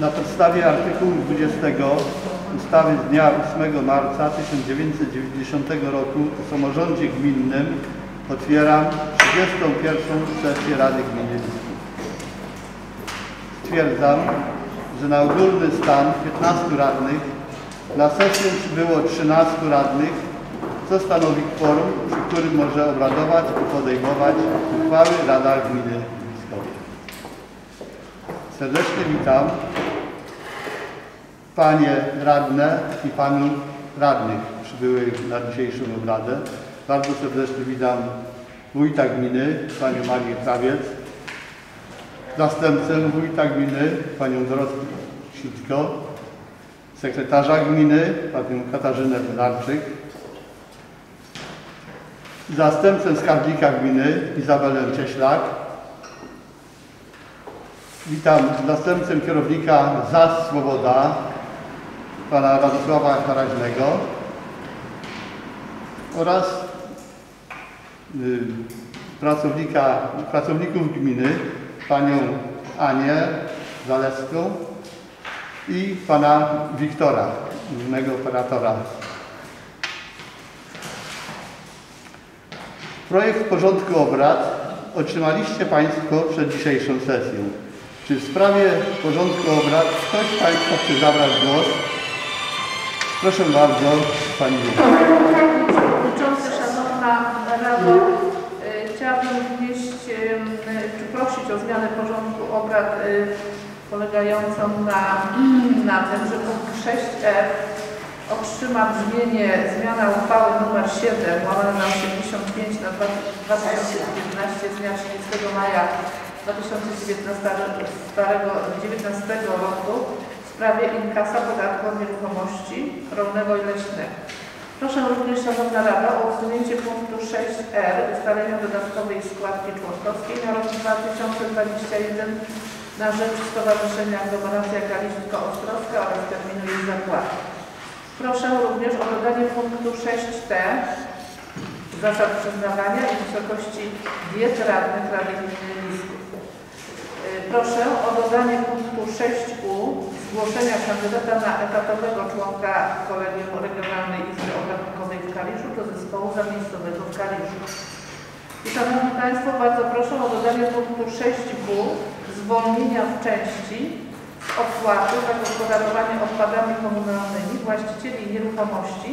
Na podstawie artykułu 20 ustawy z dnia 8 marca 1990 roku o samorządzie gminnym otwieram 31. sesję Rady Gminy. Stwierdzam, że na ogólny stan 15 radnych na sesję przybyło 13 radnych, co stanowi kworum, przy którym może obradować i podejmować uchwały Rada Gminy. Serdecznie witam Panie radne i Panów radnych przybyłych na dzisiejszą obradę. Bardzo serdecznie witam wójta gminy, Panią Marię Krawiec, zastępcę wójta gminy, Panią Dorotę Sitko, sekretarza gminy, Panią Katarzynę Wydarczyk, zastępcę skarbnika gminy, Izabelę Cieślak, Witam zastępcę kierownika ZAS Swoboda, pana Radosława Haraźnego oraz y, pracownika, pracowników gminy, panią Anię Zalewską i pana Wiktora, głównego operatora. Projekt porządku obrad otrzymaliście Państwo przed dzisiejszą sesją. Czy w sprawie porządku obrad ktoś z Państwa chce zabrać głos? Proszę bardzo, Pani. Przewodniczący, Szanowna Rado, y, chciałabym wnieść, y, czy prosić o zmianę porządku obrad y, polegającą na, na tym, że punkt 6f otrzyma brzmienie zmiana uchwały nr 7 łamane na 85 na 2015 z dnia 30 maja 2019 roku w sprawie inkasa podatku od nieruchomości rolnego i leśnego. Proszę również Szanowna Rada o odsunięcie punktu 6r ustalenia dodatkowej składki członkowskiej na rok 2021 na rzecz Stowarzyszenia Aglomeracja Kaliszko-Ostrowska oraz terminu jej zakładu. Proszę również o dodanie punktu 6t zasad przyznawania i wysokości diet radnych Rady Gminy Proszę o dodanie punktu 6u zgłoszenia kandydata na etatowego członka Kolegium Regionalnej Izby Obrachunkowej w Kaliszu do zespołu zamiejscowego w Kaliszu. I Szanowni Państwo, bardzo proszę o dodanie punktu 6w zwolnienia w części opłaty za gospodarowanie odpadami komunalnymi właścicieli nieruchomości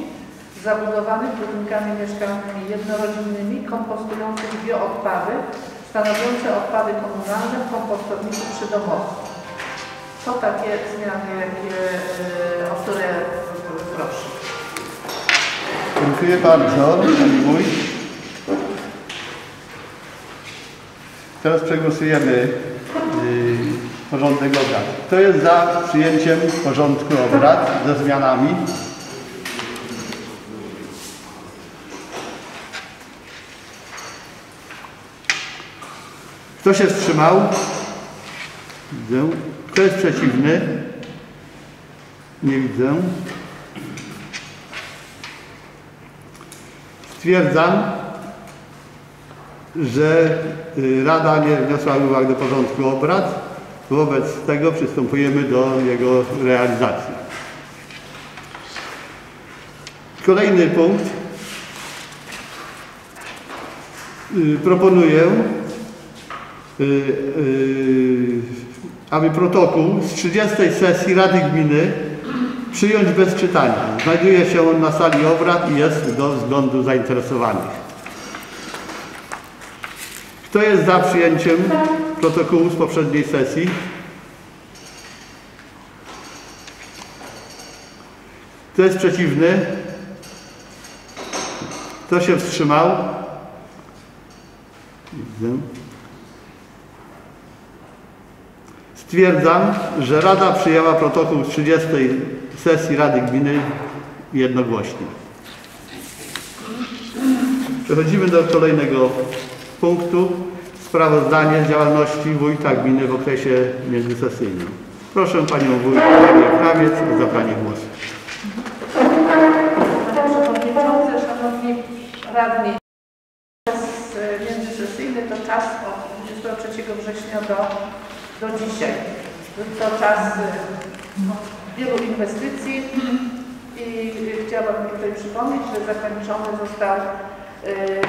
zabudowanych budynkami mieszkalnymi jednorodzinnymi kompostujących bioodpady stanowiące odpady komunalne w kompostowniku przydomowym. To takie zmiany, jakie, o które proszę. Dziękuję bardzo, Pani Wójt. Teraz przegłosujemy y, porządek obrad. Kto jest za przyjęciem porządku obrad ze zmianami? Kto się wstrzymał? Widzę. Kto jest przeciwny? Nie widzę. Stwierdzam, że y, Rada nie wniosła uwag do porządku obrad. Wobec tego przystępujemy do jego realizacji. Kolejny punkt. Y, Proponuję, aby protokół z 30 sesji Rady Gminy przyjąć bez czytania. Znajduje się on na sali obrad i jest do względu zainteresowanych. Kto jest za przyjęciem protokołu z poprzedniej sesji? Kto jest przeciwny? Kto się wstrzymał? Widzę. Stwierdzam, że Rada przyjęła protokół z 30 sesji Rady Gminy jednogłośnie. Przechodzimy do kolejnego punktu. Sprawozdanie z działalności wójta gminy w okresie międzysesyjnym. Proszę Panią Wójt Marię Krawiec o zabranie głosu. Panie Przewodniczący, Szanowni Radni, e, międzysesyjny to czas od 23 września do, do dzisiaj. to czas y, wielu inwestycji i chciałabym tutaj przypomnieć, że zakończony został y,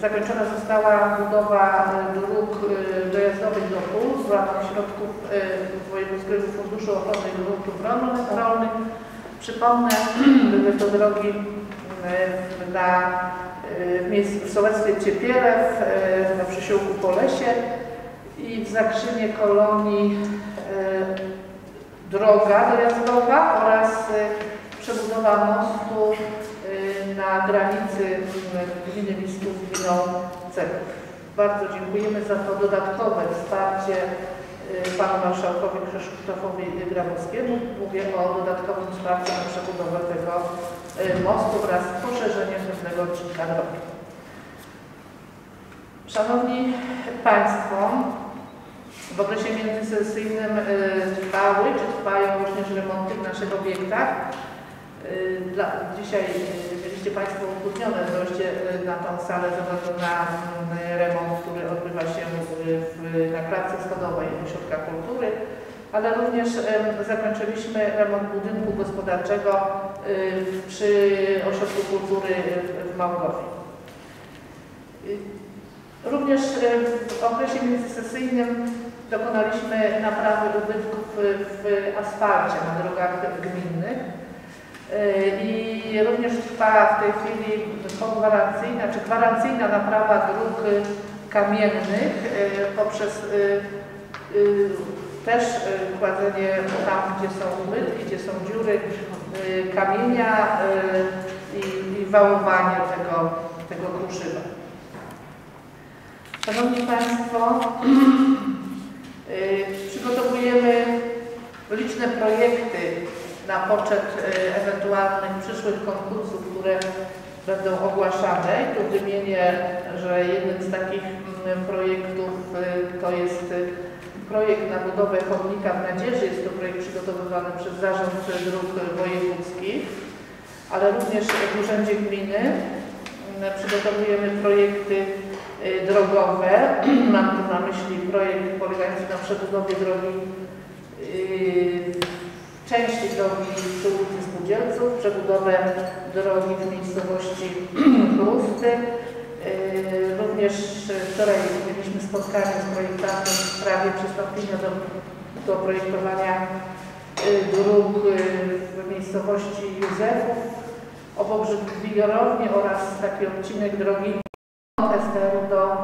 zakończona została budowa dróg y, dojazdowych do pól z ramach środków Wojewódzkiego Funduszu Ochrony Gruntów Rolnych. Przypomnę, były to drogi na, w, miejscu, w sołectwie Ciepielew, y, na przysiłku Polesie i w Zakrzynie Kolonii y, droga dojazdowa oraz y, przebudowa mostu y, na granicy gminy Listów z gminą Ceków. Bardzo dziękujemy za to dodatkowe wsparcie panu marszałkowi Krzysztofowi Grabowskiemu. Mówię o dodatkowym wsparciu na przebudowę tego mostu wraz z poszerzeniem pewnego odcinka drogi. Szanowni Państwo, w okresie międzysesyjnym y, trwały czy trwają również remonty w naszych obiektach. Y, Dla, dzisiaj y, byliście Państwo utrudnione y, na tą salę ze względu na mm, remont, który odbywa się w, na klatce schodowej Ośrodka Kultury, ale również zakończyliśmy remont budynku gospodarczego przy Ośrodku Kultury w- Małgowie. Również w okresie międzysesyjnym dokonaliśmy naprawy ubytków w, asfalcie na drogach gminnych. Y, I również trwa w tej chwili pogwarancyjna czy gwarancyjna naprawa dróg kamiennych y, poprzez y, też kładzenie tam, gdzie są ubytki, gdzie są dziury kamienia i, wałowanie tego, tego kruszywa. Szanowni Państwo, przygotowujemy liczne projekty na poczet y, ewentualnych przyszłych konkursów, które będą ogłaszane. I tu wymienię, że jednym z takich mm, projektów y, to jest y, projekt na budowę chodnika w Nadzieży. Jest to projekt przygotowywany przez Zarząd Dróg Wojewódzkich, ale również w Urzędzie Gminy mm, przygotowujemy projekty y, drogowe. Mam tu na myśli projekt polegający na przebudowie drogi y, części drogi przy ulicy Spółdzielców, przebudowę drogi w miejscowości Chrusty. Również wczoraj mieliśmy spotkanie z projektantem w sprawie przystąpienia do, do projektowania yy, dróg w miejscowości Józefów, obok Wigorowni oraz taki odcinek drogi STR do,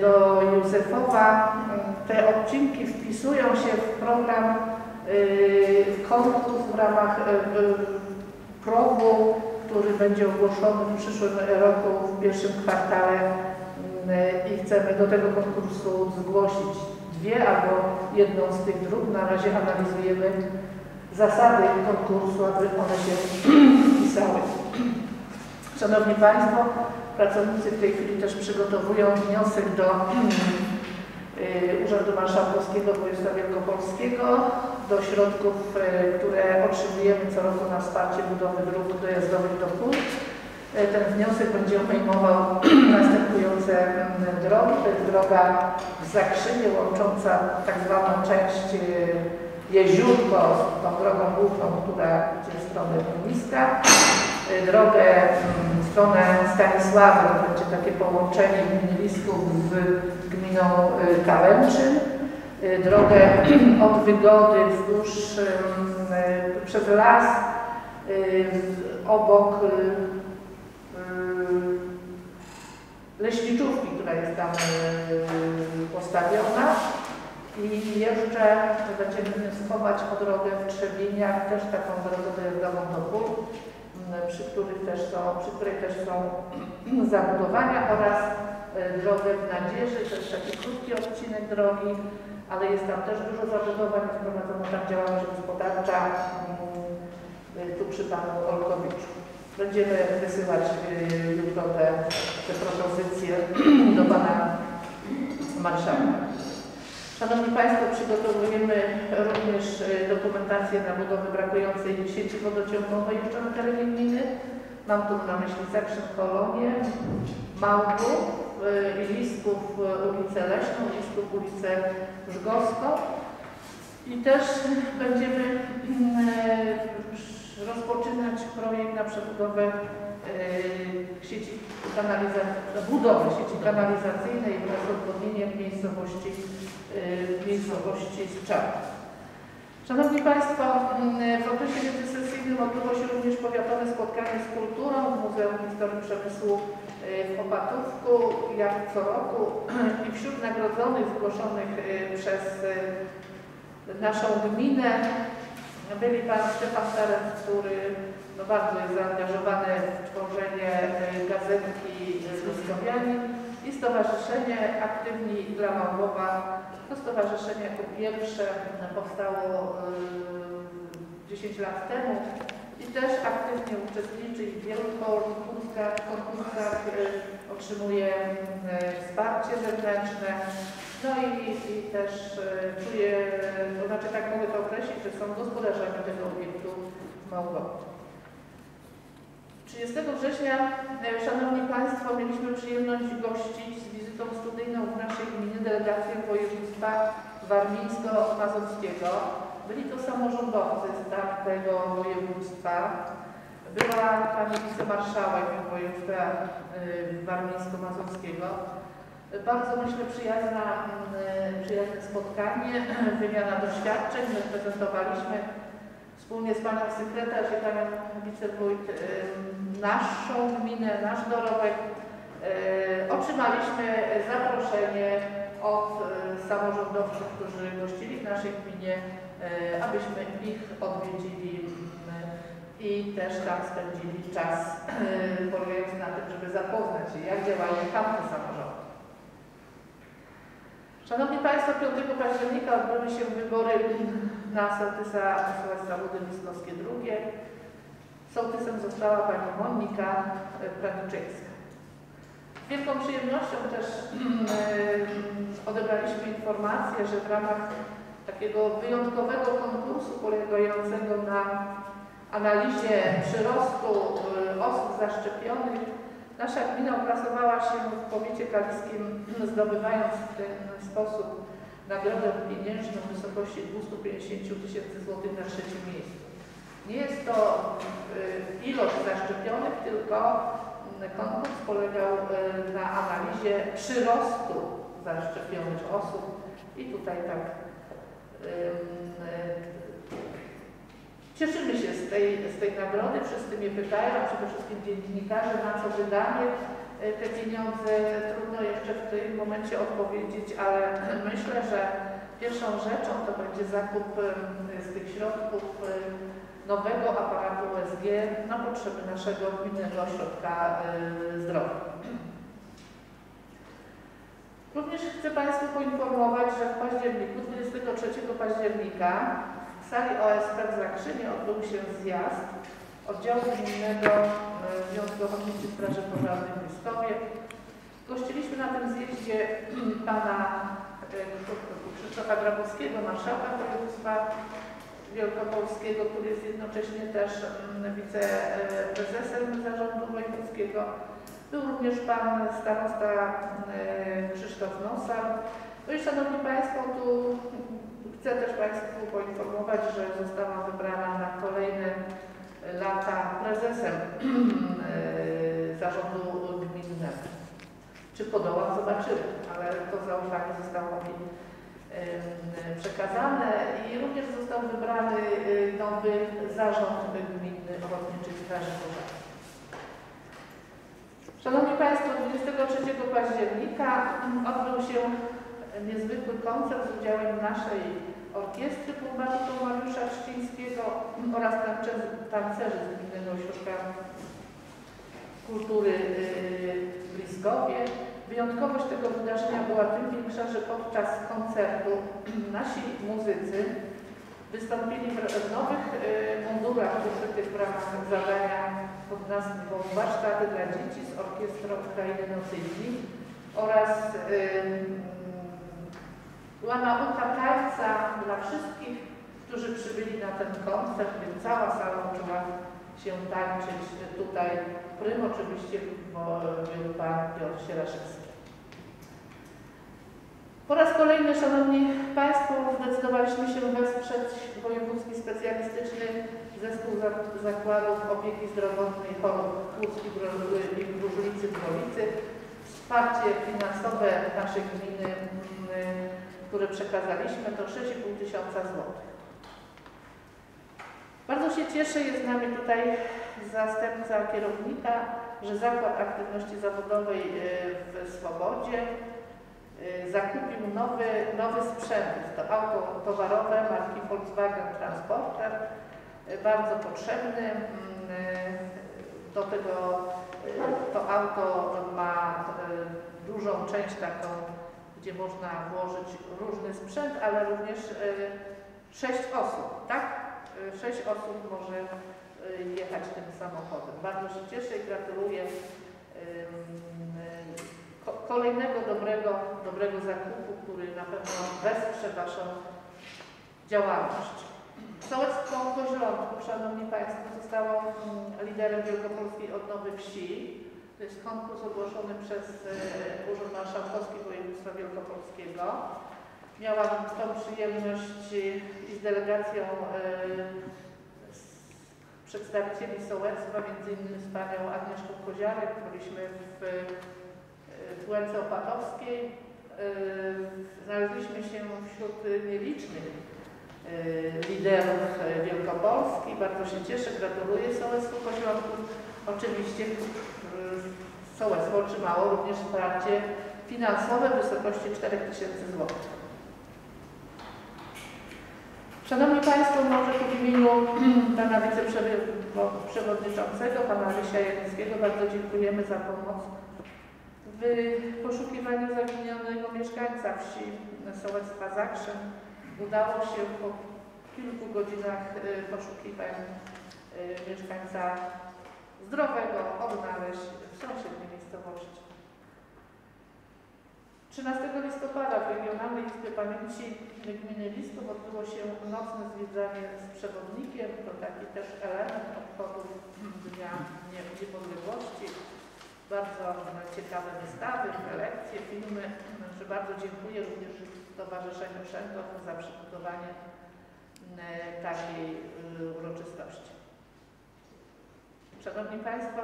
do Józefowa. Te odcinki wpisują się w program yy, konkurs w ramach yy, progu, który będzie ogłoszony w przyszłym roku, w pierwszym kwartale i chcemy do tego konkursu zgłosić dwie albo jedną z tych dróg. Na razie analizujemy zasady konkursu, aby one się wpisały. Szanowni Państwo, pracownicy w tej chwili też przygotowują wniosek do y, Urzędu Marszałkowskiego Województwa Wielkopolskiego do środków, y, które otrzymujemy co roku na wsparcie budowy dróg dojazdowych do pól. Y, Ten wniosek będzie obejmował następujące mm, drogi. To jest droga w Zakrzynie łącząca tak zwaną część Jeziórko z tą drogą główną, która idzie w stronę Miska. Y, Drogę mm, w stronę Stanisławy, to będzie takie połączenie gminy Listów z gminą y, Kałęczyn. Y, Drogę od Wygody wzdłuż przez las obok leśniczówki, która jest tam postawiona. I jeszcze będziemy wnioskować o drogę w Trzebieniach, też taką drogę dojazdową do m, przy, których też są, przy której też są zabudowania oraz y, drogę w Nadzieży, to jest taki krótki odcinek drogi, ale jest tam też dużo zabudowań, jest tam działalność gospodarcza mm, y, tu przy panu Olkowiczu. Będziemy wysyłać y, jutro te, te propozycje do pana marszałka. Szanowni Państwo, przygotowujemy również e, dokumentację na budowę brakującej sieci wodociągowej na terenie gminy. Mam tu na myśli Zakrzyn Kolonię, Małków, e, Listków e, ulicę Leśną, Listków ulicę Żgowską. I też będziemy mm, rozpoczynać projekt na przebudowę sieci budowę sieci kanalizacyjnej wraz z odwodnieniem miejscowości, e, miejscowości Strzał. Szanowni Państwo, mm, w okresie międzysesyjnym odbyło się również powiatowe spotkanie z kulturą w Muzeum Historii Przemysłu e, w Opatówku, jak co roku. I wśród nagrodzonych zgłoszonych e, przez naszą gminę byli Pan Stefan Terec, który no, bardzo jest zaangażowany w tworzenie e, gazetki Zluskowianin i Stowarzyszenie Aktywni dla Małgowa. To stowarzyszenie jako pierwsze powstało e, 10 lat temu i też aktywnie uczestniczy w wielu konkursach, konkursach e, otrzymuje e, wsparcie zewnętrzne. No i, i też e, czuje, to znaczy tak mogę to określić, że są gospodarzami tego obiektu w Małgowie. 30 września, e, Szanowni Państwo, mieliśmy przyjemność gościć z wizytą studyjną w naszej gminie delegację województwa warmińsko-mazurskiego. Byli to samorządowcy z tamtego województwa. Była pani wicemarszałek województwa y, warmińsko-mazurskiego. Bardzo myślę przyjazna, y, przyjazne spotkanie, wymiana doświadczeń. My prezentowaliśmy wspólnie z Panią Sekretarz i Panią Wicewójt naszą gminę, nasz dorobek. Y, Otrzymaliśmy zaproszenie od y, samorządowców, którzy gościli w naszej gminie, y, abyśmy ich odwiedzili y, i też tam spędzili czas polegający na tym, żeby zapoznać się, jak działają tamte samorządy. Szanowni Państwo, 5 października odbyły się wybory na sołtysa Sołectwa Wody Wiskowskie II. Sołtysem została pani Monika Prawiczyńska. Z wielką przyjemnością też yy, odebraliśmy informację, że w ramach takiego wyjątkowego konkursu polegającego na analizie przyrostu yy, osób zaszczepionych, nasza gmina uplasowała się w powiecie kaliskim, zdobywając w ten sposób nagrodę pieniężną w wysokości 250 tysięcy złotych na trzecim miejscu. Nie jest to y, ilość zaszczepionych, tylko y, konkurs polegał y, na analizie przyrostu zaszczepionych osób i tutaj tak y, Cieszymy się z tej, z tej nagrody, wszyscy mnie pytają, a przede wszystkim dziennikarze, na co wydamy te pieniądze. Trudno jeszcze w tym momencie odpowiedzieć, ale myślę, że pierwszą rzeczą to będzie zakup z tych środków nowego aparatu USG na potrzeby naszego gminnego ośrodka zdrowia. Również chcę Państwu poinformować, że w październiku, 23 października w sali OSP w Zakrzynie odbył się zjazd oddziału gminnego e, Związku Ochotniczych Straży Pożarnej w Wyskowie. Gościliśmy na tym zjeździe pana e, Krzysztofa Grabowskiego, marszałka województwa wielkopolskiego, który jest jednocześnie też mm, wiceprezesem zarządu wojewódzkiego. Był również pan starosta e, Krzysztof Nosal. No i Szanowni Państwo, tu chcę też Państwu poinformować, że została wybrana na kolejne lata prezesem e, zarządu gminnego. Czy podołam, zobaczymy, ale to zaufanie zostało mi przekazane i również został wybrany y, nowy zarząd gminny Ochotniczych Straży Pożarnych. Szanowni Państwo, 23 października odbył się niezwykły koncert z udziałem naszej orkiestry batuką Mariusza Szczyńskiego oraz tancerzy, z Gminnego Ośrodka Kultury yy, w Bliskowie. Wyjątkowość tego wydarzenia była tym większa, że podczas koncertu nasi muzycy wystąpili w nowych y, mundurach ukrytych w ramach zadania pod nazwą Warsztaty dla dzieci z Orkiestrą Ukrainy Nocy i Dni oraz była nauka tańca dla wszystkich, którzy przybyli na ten koncert, więc cała sala uczyła się tańczyć tutaj. Prym oczywiście był pan Piotr Sieraszewski. Po raz kolejny, Szanowni Państwo, zdecydowaliśmy się wesprzeć Wojewódzki Specjalistyczny Zespół Za- Zakładów Opieki Zdrowotnej Chorób Płuc i Gru- i Gruźlicy w. Wsparcie finansowe naszej gminy, mm, które przekazaliśmy, to 6,5 tysiąca złotych. Bardzo się cieszę, jest z nami tutaj zastępca kierownika, że Zakład Aktywności Zawodowej y, w Swobodzie y, zakupił nowy, nowy sprzęt. To auto towarowe marki Volkswagen Transporter, y, bardzo potrzebny. Mm, Do tego to auto ma dużą część taką, gdzie można włożyć różny sprzęt, ale również sześć osób, tak? Y, Sześć osób może y, jechać tym samochodem. Bardzo się cieszę i gratuluję kolejnego dobrego, dobrego zakupu, który na pewno wesprze Waszą działalność. Sołectwo Koźlątków, Szanowni Państwo, zostało mm, liderem Wielkopolskiej Odnowy Wsi. To jest konkurs ogłoszony przez y, Urząd Marszałkowski Województwa Wielkopolskiego. Miałam tą przyjemność i z delegacją y, z przedstawicieli sołectwa, między innymi z panią Agnieszką Koziarek, byliśmy w, w Łęce Opatowskiej. Y, Znaleźliśmy się wśród nielicznych liderów Wielkopolski. Bardzo się cieszę, gratuluję Sołectwu Koźlątków. Oczywiście Sołectwo otrzymało również wsparcie finansowe w wysokości 4000 zł. Szanowni Państwo, może w imieniu Pana Wiceprzewodniczącego, Pana Rysia Janickiego bardzo dziękujemy za pomoc w poszukiwaniu zaginionego mieszkańca wsi sołectwa Zakrzyn. Udało się po kilku godzinach y, poszukiwań y, mieszkańca zdrowego odnaleźć w sąsiedniej miejscowości. 13 listopada w Regionalnej Izbie Pamięci Gminy Listów odbyło się nocne zwiedzanie z przewodnikiem. To taki też element obchodów Dnia Niepodległości. Bardzo ciekawe wystawy, lekcje, filmy. Że bardzo dziękuję również Stowarzyszeniu Szętow za przygotowanie e, takiej e, uroczystości. Szanowni Państwo,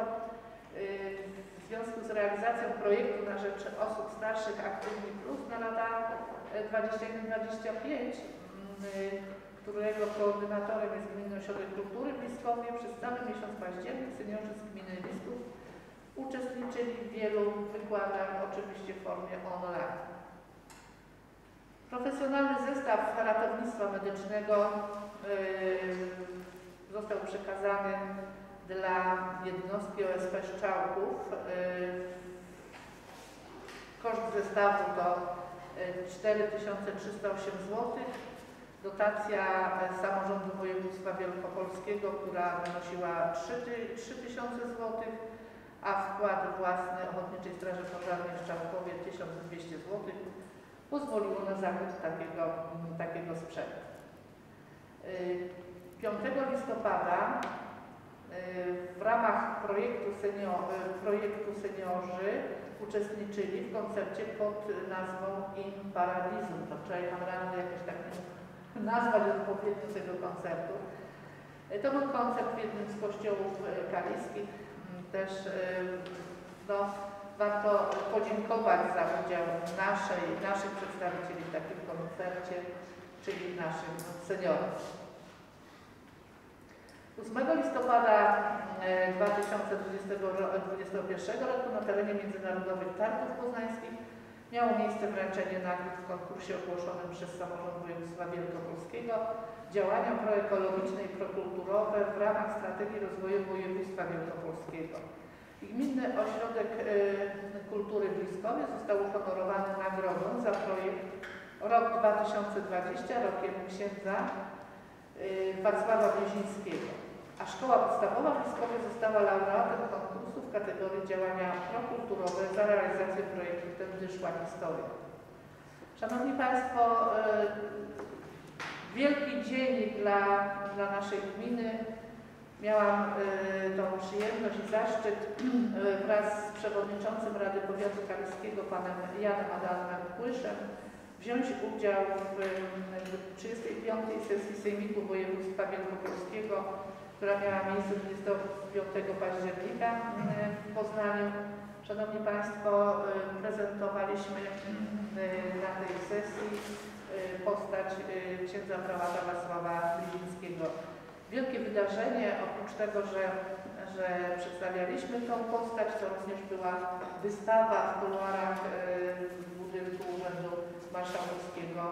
w związku z realizacją projektu na rzecz osób starszych Aktywni Plus na lata y, 21-25, y, którego koordynatorem jest Gminny Ośrodek Kultury w Liskowie, przez cały miesiąc październik seniorzy z Gminy Listów uczestniczyli w wielu wykładach, oczywiście w formie online. Profesjonalny zestaw ratownictwa medycznego y, został przekazany dla jednostki OSP Szczałków. Y, Koszt zestawu to y, 4308 zł. Dotacja y, samorządu województwa wielkopolskiego, która wynosiła 3000 zł, a wkład własny Ochotniczej Straży Pożarnej w Szczałkowie 1200 zł pozwoliło na zakup takiego, takiego sprzętu. Y, 5 listopada y, w ramach projektu, senior, projektu Seniorzy uczestniczyli w koncercie pod nazwą In. To wczoraj Pan Ranny jakoś tak nazwać odpowiednio tego koncertu. To był koncert w jednym z kościołów kaliskich. Też no, warto podziękować za udział naszej, naszych przedstawicieli w takim koncercie, czyli naszym seniorom. 8 listopada e, 2021 roku na terenie Międzynarodowych Targów Poznańskich miało miejsce wręczenie nagród w konkursie ogłoszonym przez Samorząd Województwa Wielkopolskiego działania proekologiczne i prokulturowe w ramach strategii rozwoju województwa wielkopolskiego. Gminny Ośrodek e, Kultury w został uhonorowany nagrodą za projekt Rok 2020, rokiem księdza e, Wacława Wiezińskiego. A szkoła podstawowa w Liskowie została laureatem konkursu w kategorii działania prokulturowe za realizację projektu Tędy szła historia. Szanowni Państwo, e, wielki dzień dla, dla naszej gminy. Miałam e, tą przyjemność i zaszczyt e, wraz z przewodniczącym Rady Powiatu Kaliskiego, panem Janem Adamem Kłyszem, wziąć udział w 35. sesji Sejmiku Województwa Wielkopolskiego, która miała miejsce 25 października w Poznaniu. Szanowni Państwo, y, prezentowaliśmy y, na tej sesji y, postać y, księdza prałata Wacława Blizińskiego. Wielkie wydarzenie, oprócz tego, że, że przedstawialiśmy tą postać, to również była wystawa w kuluarach y, budynku Urzędu Marszałkowskiego.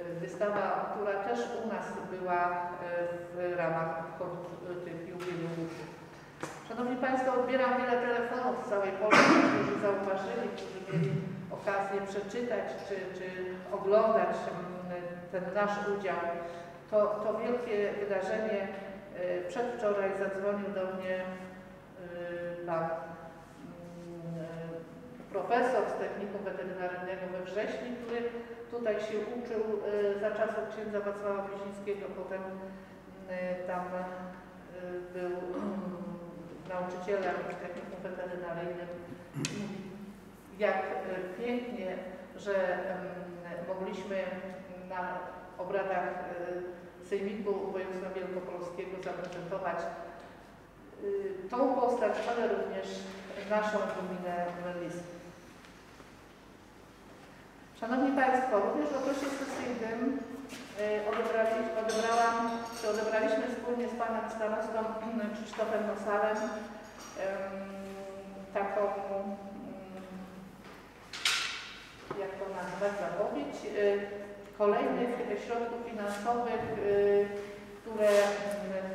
Y, Wystawa, która też u nas była y, w ramach tych jubileuszy. Szanowni Państwo, odbieram wiele telefonów z całej Polski, którzy zauważyli, którzy mieli okazję przeczytać czy, czy oglądać mm, ten nasz udział. To, to wielkie wydarzenie. Y, Przedwczoraj zadzwonił do mnie pan profesor z technikum weterynaryjnego we Wrześni, który tutaj się uczył y, za czasów księdza Wacława Blizińskiego, potem y, tam y, był nauczycielem w technikum weterynaryjnym. Jak pięknie, że em, mogliśmy na obradach Sejmiku Województwa Wielkopolskiego zaprezentować tą postać, ale również naszą gminę List. Szanowni Państwo, również w okresie sesyjnym odebrali, odebrałam, czy odebraliśmy wspólnie z Panem Starostą Krzysztofem Nosalem em, taką, mm, jak to nazwać, zapowiedź y, kolejnych środków finansowych, y, które mm,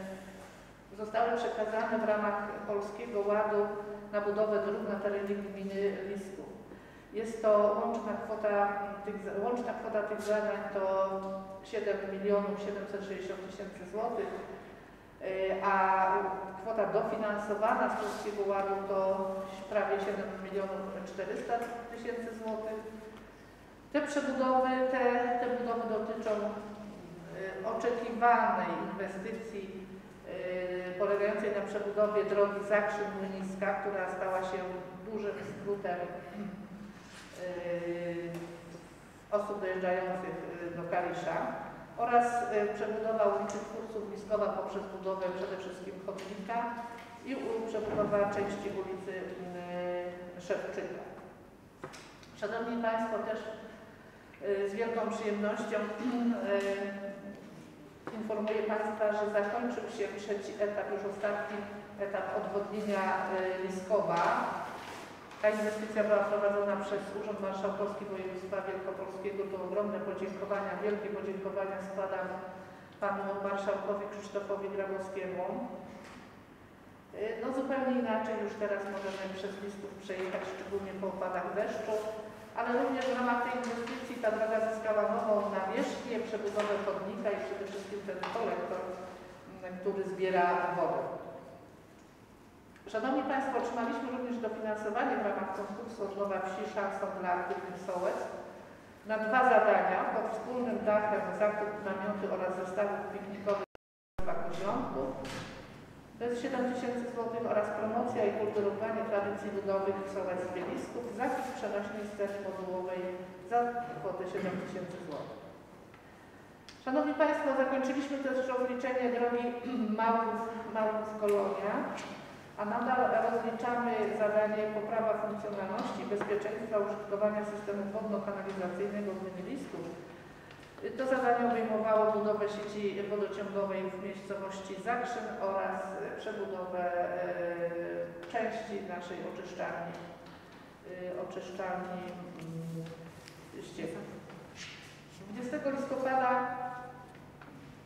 zostały przekazane w ramach Polskiego Ładu na budowę dróg na terenie gminy Lisków. Jest to łączna kwota tych, łączna kwota tych zadań to 7 milionów 760 tysięcy złotych, y, a kwota dofinansowana z Polskiego Ładu to prawie 7 milionów 400 tysięcy złotych. Te przebudowy, te, te budowy dotyczą y, oczekiwanej inwestycji y, polegającej na przebudowie drogi Zakrzyn-Młyniska, która stała się dużym skrótem osób dojeżdżających y, do Kalisza oraz y, przebudowa ulicy Twórców Bliskowa poprzez budowę przede wszystkim chodnika i przebudowa części ulicy y, Szewczyka. Szanowni Państwo, też y, z wielką przyjemnością y, informuję Państwa, że zakończył się trzeci etap, już ostatni etap odwodnienia y, Liskowa. Ta inwestycja była prowadzona przez Urząd Marszałkowski Województwa Wielkopolskiego. To ogromne podziękowania, wielkie podziękowania składam Panu Marszałkowi Krzysztofowi Grabowskiemu. Y, No zupełnie inaczej już teraz możemy przez listów przejechać, szczególnie po opadach deszczu, ale również w ramach tej inwestycji ta droga zyskała nową nawierzchnię, przebudowę chodnika i przede wszystkim ten kolektor, który zbiera wodę. Szanowni Państwo, otrzymaliśmy również dofinansowanie w ramach konkursu Odnowa Wsi Szansą dla Aktywnych Sołec na dwa zadania pod wspólnym dachem zakup namioty oraz zestawów piknikowych kozionków. To jest 7 tysięcy złotych oraz promocja i kultywowanie tradycji ludowych w Sołec Bielisków, zakup przenośnej sceny modułowej za kwotę 7 tysięcy złotych. Szanowni Państwo, zakończyliśmy też rozliczenie drogi Małów, Małów a nadal rozliczamy zadanie poprawa funkcjonalności i bezpieczeństwa użytkowania systemu wodno-kanalizacyjnego w gminie Listów. To zadanie obejmowało budowę sieci wodociągowej w miejscowości Zakrzyn oraz przebudowę e, części naszej oczyszczalni, e, oczyszczalni mm, ścieków. 20 listopada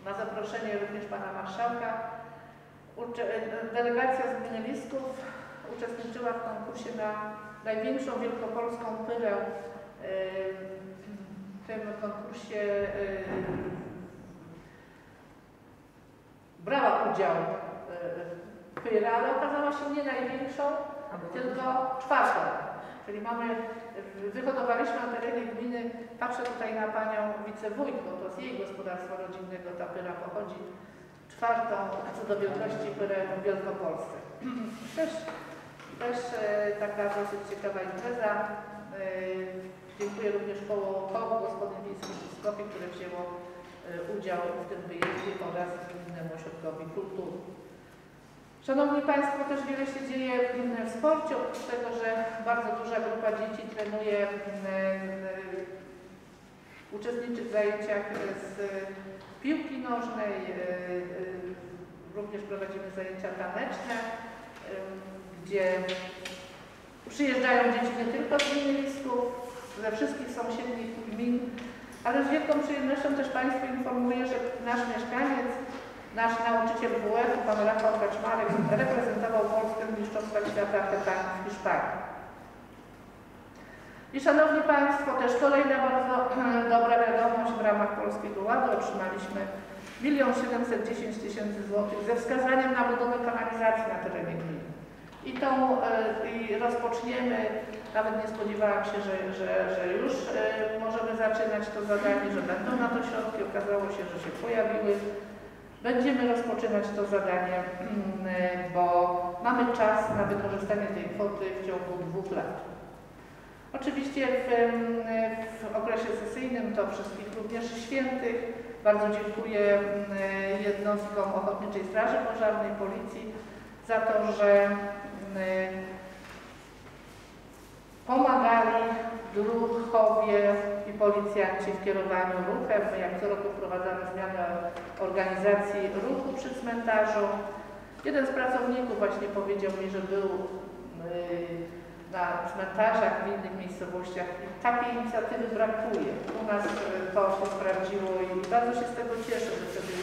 na zaproszenie również Pana Marszałka delegacja z gminy Lisków uczestniczyła w konkursie na największą wielkopolską pylę y, w tym konkursie y, brała udział y, pyla, ale okazała się nie największą, tylko czwartą. Czyli mamy, wyhodowaliśmy na terenie gminy, patrzę tutaj na panią wicewójt, bo to z jej gospodarstwa rodzinnego ta pyra pochodzi, czwartą co do wielkości pyrę w Wielkopolsce. Też, też e, taka dosyć ciekawa impreza. Dziękuję również koło, koło gospodyń wiejskich które wzięło y, udział w tym wyjeździe oraz Gminnemu Ośrodkowi Kultury. Szanowni Państwo, też wiele się dzieje w sporcie, oprócz tego, że bardzo duża grupa dzieci trenuje, uczestniczy w zajęciach z piłki nożnej, y, y, również prowadzimy zajęcia taneczne, y, gdzie przyjeżdżają dzieci nie tylko z gminy ze wszystkich sąsiednich gmin, ale z wielką przyjemnością też Państwu informuję, że nasz mieszkaniec, nasz nauczyciel WF, pan Rafał Kaczmarek, reprezentował Polskę w Mistrzostwach Świata w Hiszpanii. I Szanowni Państwo, też kolejna bardzo dobra wiadomość w ramach Polskiego Ładu otrzymaliśmy 1 710 tysięcy złotych ze wskazaniem na budowę kanalizacji na terenie gminy. I tą e, i rozpoczniemy, nawet nie spodziewałam się, że, że, że już e, możemy zaczynać to zadanie, że będą na to środki, okazało się, że się pojawiły. Będziemy rozpoczynać to zadanie, mm, e, bo mamy czas na wykorzystanie tej kwoty w ciągu dwóch lat. Oczywiście w, w okresie sesyjnym to wszystkich również świętych. Bardzo dziękuję jednostkom Ochotniczej Straży Pożarnej, Policji za to, że pomagali druhowie i policjanci w kierowaniu ruchem. My jak co roku wprowadzamy zmianę organizacji ruchu przy cmentarzu. Jeden z pracowników właśnie powiedział mi, że był y, na cmentarzach w innych miejscowościach takiej inicjatywy brakuje. U nas y, to się sprawdziło i bardzo się z tego cieszę, że wtedy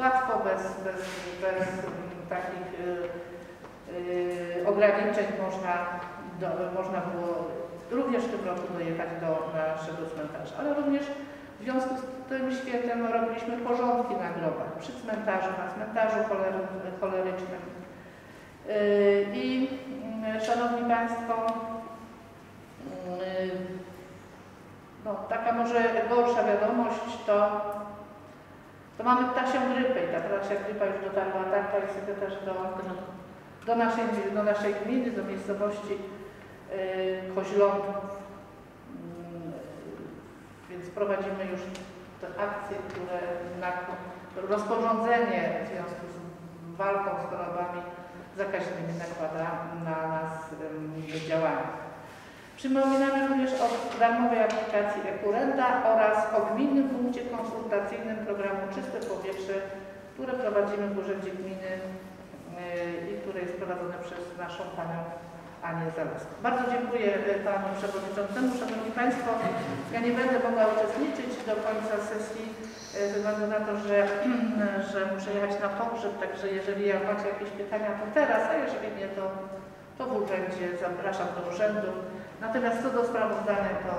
łatwo, bez, bez, bez mm, takich y, y, ograniczeń można, do, można było również w tym roku dojechać do naszego cmentarza, ale również w związku z tym świętem robiliśmy porządki na grobach przy cmentarzu, na cmentarzu cholery, cholerycznym. Yy, I Szanowni Państwo, yy, no, taka może gorsza wiadomość to, to mamy ptasią grypę i ta ptasia grypa już dotarła tak, panie sekretarz, do, do, naszej, do naszej gminy, do miejscowości. Yy, Więc prowadzimy już te akcje, które na rozporządzenie w związku z walką z chorobami zakaźnymi nakłada na nas działania. Przypominamy również o darmowej aplikacji Ekurenda oraz o gminnym punkcie konsultacyjnym programu Czyste Powietrze, które prowadzimy w Urzędzie Gminy yy, i które jest prowadzone przez naszą Panią Anię Zalewską. Bardzo dziękuję y, Panu Przewodniczącemu. Szanowni Państwo, ja nie będę mogła uczestniczyć do końca sesji y, ze względu na to, że, że muszę jechać na pogrzeb, także jeżeli macie jakieś pytania, to teraz, a jeżeli nie, to, to w urzędzie zapraszam do urzędu. Natomiast co do sprawozdania, to,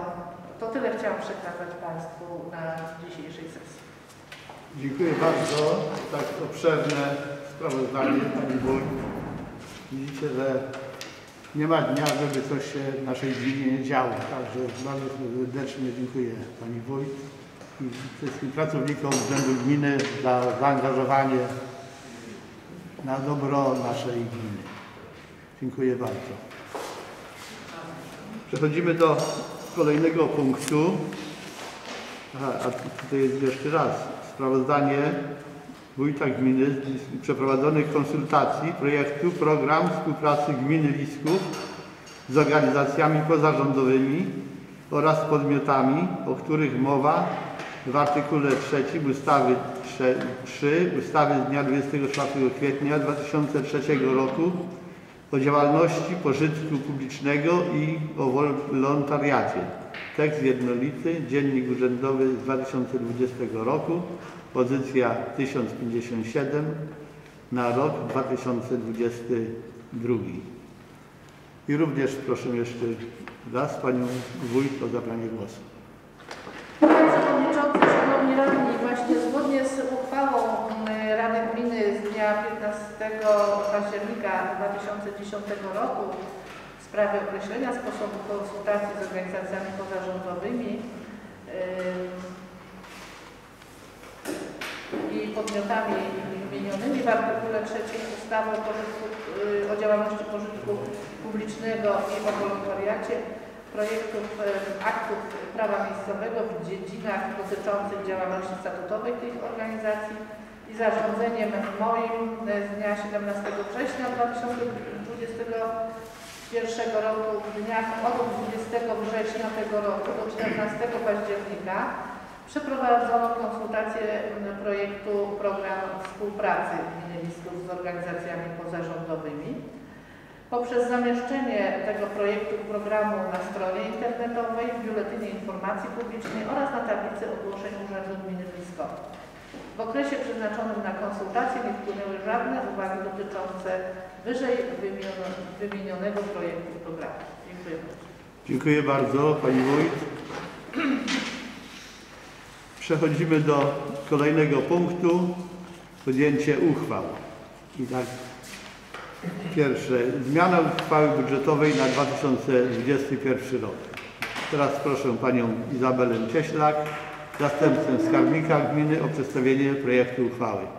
to tyle chciałam przekazać Państwu na dzisiejszej sesji. Dziękuję bardzo. Tak obszerne sprawozdanie Pani Wójt. Widzicie, że nie ma dnia, żeby coś się w naszej gminie nie działo. Także bardzo serdecznie dziękuję Pani Wójt i wszystkim pracownikom Urzędu Gminy za zaangażowanie na dobro naszej gminy. Dziękuję bardzo. Przechodzimy do kolejnego punktu. A tutaj jest jeszcze raz sprawozdanie Wójta Gminy z przeprowadzonych konsultacji projektu Program Współpracy Gminy Lisków z organizacjami pozarządowymi oraz podmiotami, o których mowa w artykule 3 ustawy 3 ustawy z dnia 24 kwietnia 2003 roku o działalności pożytku publicznego i o wolontariacie. Tekst jednolity, Dziennik Urzędowy z 2020 roku, pozycja 1057 na rok 2022. I również proszę jeszcze raz Panią Wójt o zabranie głosu. października 2010 roku w sprawie określenia sposobu konsultacji z organizacjami pozarządowymi yy, i podmiotami wymienionymi w artykule 3 ustawy o, pożytku, yy, o działalności pożytku publicznego i o wolontariacie projektów yy, aktów prawa miejscowego w dziedzinach dotyczących działalności statutowej tych organizacji i zarządzeniem moim z dnia 17 września 2021 roku w dniach od 20 września tego roku do 14 października przeprowadzono konsultacje projektu Program Współpracy Gminy Listów z organizacjami pozarządowymi. Poprzez zamieszczenie tego projektu programu na stronie internetowej, w Biuletynie Informacji Publicznej oraz na tablicy ogłoszeń Urzędu Gminy Listow. W okresie przeznaczonym na konsultacje nie wpłynęły żadne uwagi dotyczące wyżej wymienionego projektu programu. Dziękuję bardzo. Dziękuję bardzo Pani Wójt. Przechodzimy do kolejnego punktu, podjęcie uchwał. I tak pierwsze, zmiana uchwały budżetowej na 2021 rok. Teraz proszę Panią Izabelę Cieślak zastępcę skarbnika gminy o przedstawienie projektu uchwały.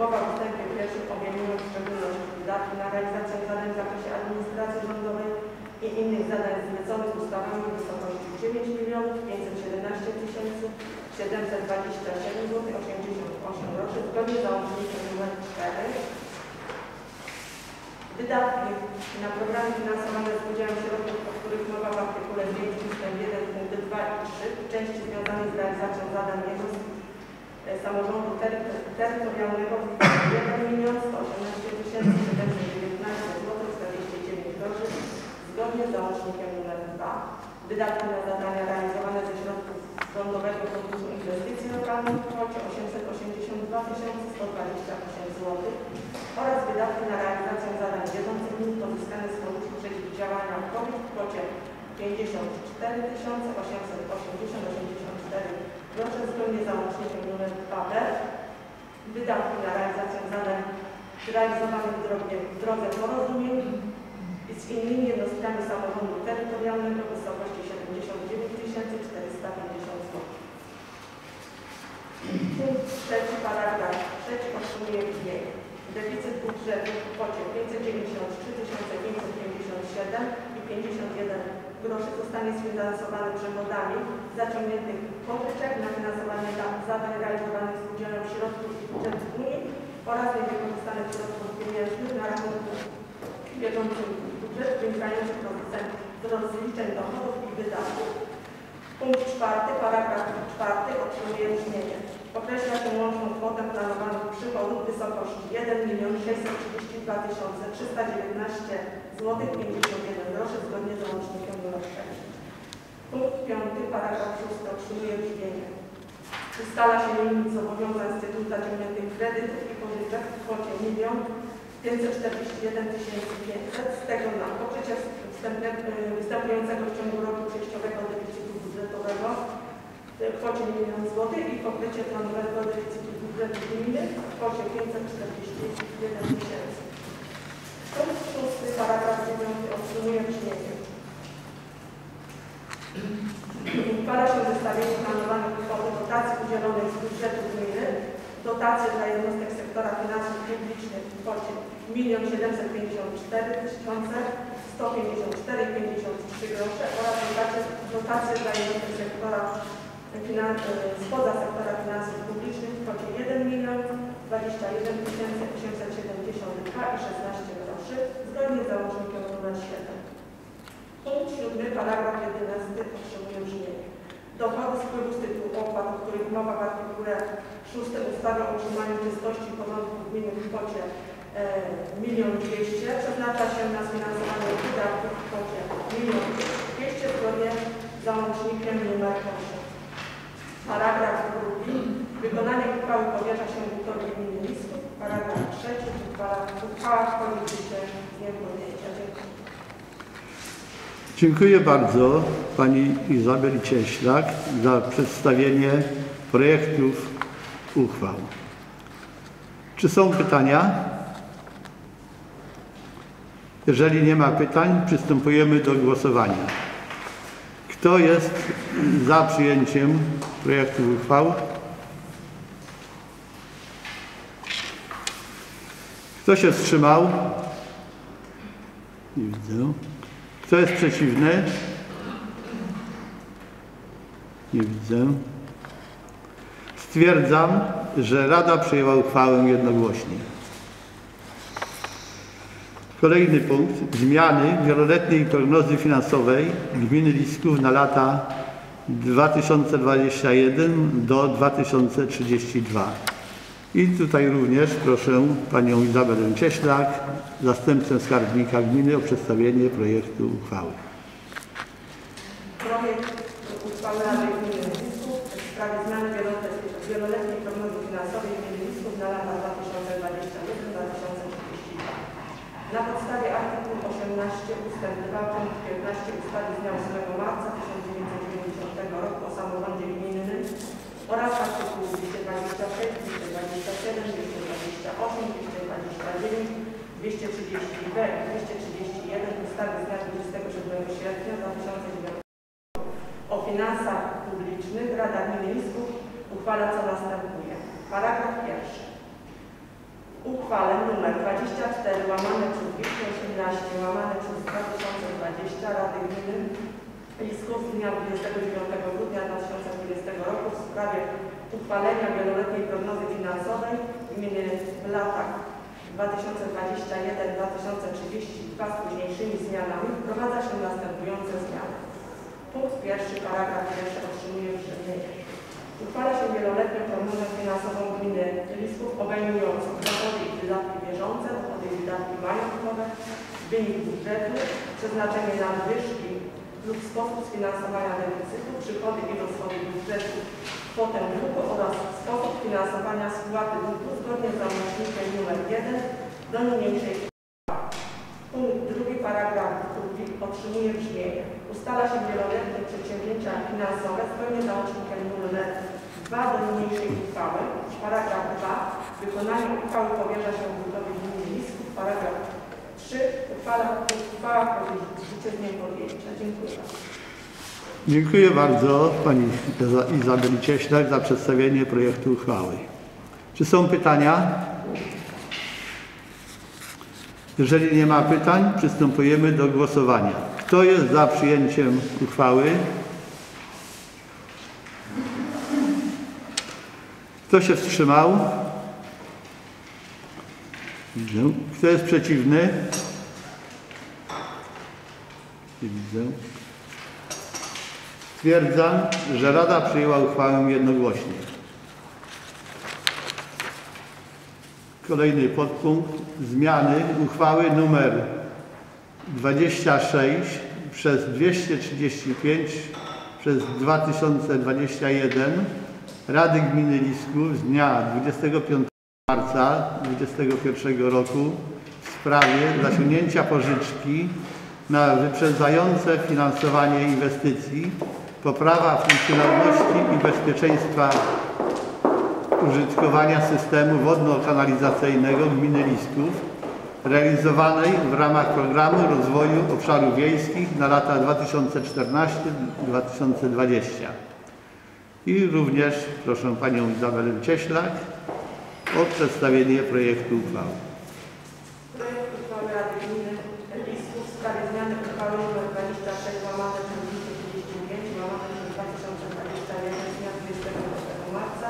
mowa w ustępie pierwszym obejmuje w szczególności wydatki na realizację zadań w zakresie administracji rządowej i innych zadań zleconych ustawami w wysokości 9 517 727 zł 88 groszy zgodnie z założeniem nr 4 Wydatki na programy finansowane z udziałem środków, o których mowa w artykule 5 ust. 1 punkty 2 i 3 w części związanej z realizacją zadań jednostek E, samorządu terytorialnego w liczbie 1 milion 118 719 zł 49 groszy zgodnie z załącznikiem nr 2. Wydatki na zadania realizowane ze środków Rządowego Funduszu Inwestycji Lokalnych w kwocie 882 128 zł oraz wydatki na realizację zadań bieżących gmin pozyskane z Funduszu Przeciwdziałania COVID w kwocie 54 880 84 groszy zgodnie z załącznikiem nr 2b. Wydatki na realizację zadań realizowanych w drodze, w drodze porozumień z innymi jednostkami samorządu terytorialnego w wysokości 79 450 zł. Punkt trzeci, paragraf trzeci otrzymuje brzmienie. Deficyt budżetu w kwocie 593 557 i 51 groszy zostanie sfinansowany przychodami zaciągniętych pożyczek na finansowanie da- zadań realizowanych z udziałem środków z budżetu Unii oraz niewykorzystanych środków pieniężnych na rachunku bieżącym budżetu wynikających z- z rozliczeń dochodów i wydatków. Punkt czwarty, paragraf czwarty otrzymuje brzmienie. Określa się łączną kwotę planowanych przychodów w wysokości 1 632 319 zł 51 groszy zgodnie z załącznikiem nr 6. Punkt piąty, paragraf szósty otrzymuje brzmienie. Ustala się limit zobowiązań z tytułu zaciągniętych kredytów i pożyczek w kwocie 1 541 500, z tego na pokrycie y, występującego w ciągu roku przejściowego deficytu budżetowego w kwocie 1 zł i pokrycie planowego deficytu budżetu gminy w kwocie 541 tysięcy. Punkt szósty, paragraf 9 otrzymuje brzmienie. Uchwala się zestawienie planowanych kwoty dotacji udzielonych z budżetu gminy, dotacje dla jednostek sektora finansów publicznych w kwocie 1 754 154,53 grosze oraz dotacje, dotacje dla jednostek sektora finan, spoza sektora finansów publicznych w kwocie 1 milion 21 872 i 16 groszy zgodnie z załącznikiem nr 7. Punkt siódmy, paragraf 11 otrzymuje brzmienie. Dochody z wpływu z tytułu opłat, o których mowa w artykule 6 ustawy o utrzymaniu czystości i porządku gminy w kwocie e, 1 200 przeznacza się na sfinansowanie wydatków w kwocie 1 200 zgodnie z załącznikiem nr 8. Paragraf drugi. Wykonanie uchwały powierza się wójtowi gminy Lisków. Paragraf trzeci. Uchwała, uchwała wchodzi Dziękuję. Bardzo Pani Izabeli Cieślak za przedstawienie projektów uchwał. Czy są pytania? Jeżeli nie ma pytań, przystępujemy do głosowania. Kto jest za przyjęciem projektu uchwał? Kto się wstrzymał? Nie widzę. Kto jest przeciwny? Nie widzę. Stwierdzam, że Rada przyjęła uchwałę jednogłośnie. Kolejny punkt. Zmiany wieloletniej prognozy finansowej gminy Lisków na lata 2021 do 2032. I tutaj również proszę Panią Izabelę Cieślak, zastępcę skarbnika gminy o przedstawienie projektu uchwały. Projekt uchwały Rady Gminy Lisków w sprawie zmiany wieloletniej- wieloletniej prognozy finansowej gminy Lisków na lata 2021-2032. Na podstawie artykułu 18 ust. 2 punkt 15 ustawy z dnia 8 marca 1990 roku o samorządzie gminnym oraz artykułu 226, 227, 228, 229, 230b i 231 ustawy z dnia 27 sierpnia 2009 o finansach publicznych Rada Gminy Lisków uchwala co następuje. Paragraf pierwszy. Uchwale nr 24 łamane przez 218 łamane przez 2020 Rady Gminy Lisków z dnia 29 grudnia 2020 roku w sprawie uchwalenia wieloletniej prognozy finansowej gminy w latach 2021-2032 z późniejszymi zmianami wprowadza się następujące zmiany. Punkt pierwszy, paragraf pierwszy otrzymuje brzmienie. Uchwala się wieloletnią prognozę finansową gminy Lisków obejmującą dochody i wydatki bieżące, dochody i wydatki majątkowe, wynik budżetu, przeznaczenie nadwyżki lub sposób sfinansowania deficytu, przychody i rozchody budżetu, kwotę długu oraz sposób finansowania spłaty długu zgodnie z załącznikiem nr 1 do niniejszej Punkt drugi, paragraf drugi otrzymuje brzmienie. Ustala się wieloletnie przedsięwzięcia finansowe zgodnie z załącznikiem nr 2 do niniejszej uchwały. Paragraf 2. Wykonanie uchwały powierza się wójtowi gminy Lisków. Paragraf 3. Uchwala, uchwała wchodzi w życie z. Dziękuję bardzo Pani Iza- Izabeli Cieślak za przedstawienie projektu uchwały. Czy są pytania? Jeżeli nie ma pytań, przystępujemy do głosowania. Kto jest za przyjęciem uchwały? Kto się wstrzymał? Kto jest przeciwny? Nie widzę. Stwierdzam, że Rada przyjęła uchwałę jednogłośnie. Kolejny podpunkt. Zmiany uchwały nr 26 przez 235 przez 2021 Rady Gminy Lisków z dnia 25 marca 2021 roku w sprawie zasięgnięcia pożyczki na wyprzedzające finansowanie inwestycji, poprawa funkcjonalności i bezpieczeństwa użytkowania systemu wodno-kanalizacyjnego gminy Lisków realizowanej w ramach programu rozwoju obszarów wiejskich na lata 2014-2020. I również proszę Panią Izabelę Cieślak o przedstawienie projektu uchwały. Projekt uchwały Rady Gminy Lisków w sprawie zmiany uchwały nr 26 łamane przez 235 łamane przez 2021 z dnia 25 marca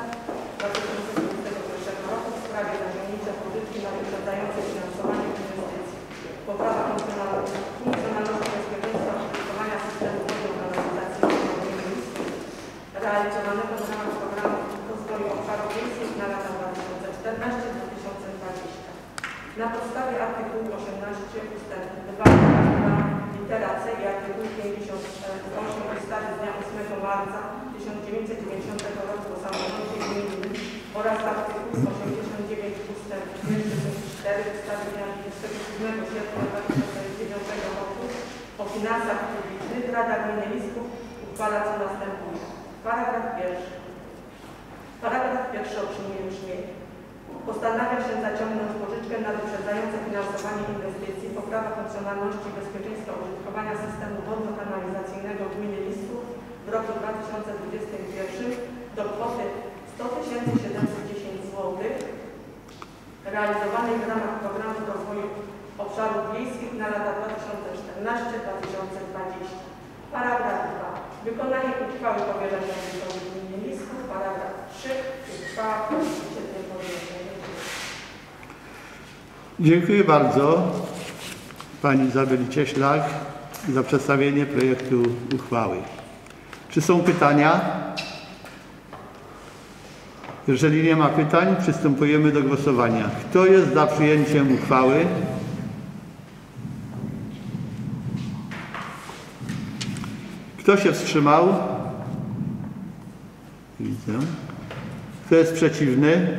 2021 roku w sprawie zaciągnięcia pożyczki na wyprzedzające finansowanie inwestycji. Poprawa funkcjonalności funkcjonalności bezpieczeństwa użytkowania systemu wodno-kanalizacyjnego gminy Lisków realizowanego w ramach programu rozwoju obszarów wiejskich na lata 2014-2020. Na podstawie artykułu 18 ust. 2 litera C i artykułu 58 ustawy z dnia 8 marca 1990 roku o samorządzie gminy oraz artykułu 89 ust. 4 ustawy dnia 27 sierpnia 2009 roku o finansach publicznych Rada Gminy Lisków uchwala co następuje. Paragraf pierwszy. Paragraf pierwszy otrzymuje brzmienie. Postanawia się zaciągnąć pożyczkę na wyprzedzające finansowanie inwestycji, poprawa funkcjonalności i bezpieczeństwa użytkowania systemu wodno-kanalizacyjnego gminy Listów w roku 2021 do kwoty 100 710 zł realizowanej w ramach programu rozwoju obszarów wiejskich na lata 2014-2020. Paragraf 2. Wykonanie uchwały wójtowi gminy Listów. Paragraf 3. Uchwała. Dziękuję bardzo Pani Izabeli Cieślak za przedstawienie projektu uchwały. Czy są pytania? Jeżeli nie ma pytań, przystępujemy do głosowania. Kto jest za przyjęciem uchwały? Kto się wstrzymał? Widzę. Kto jest przeciwny?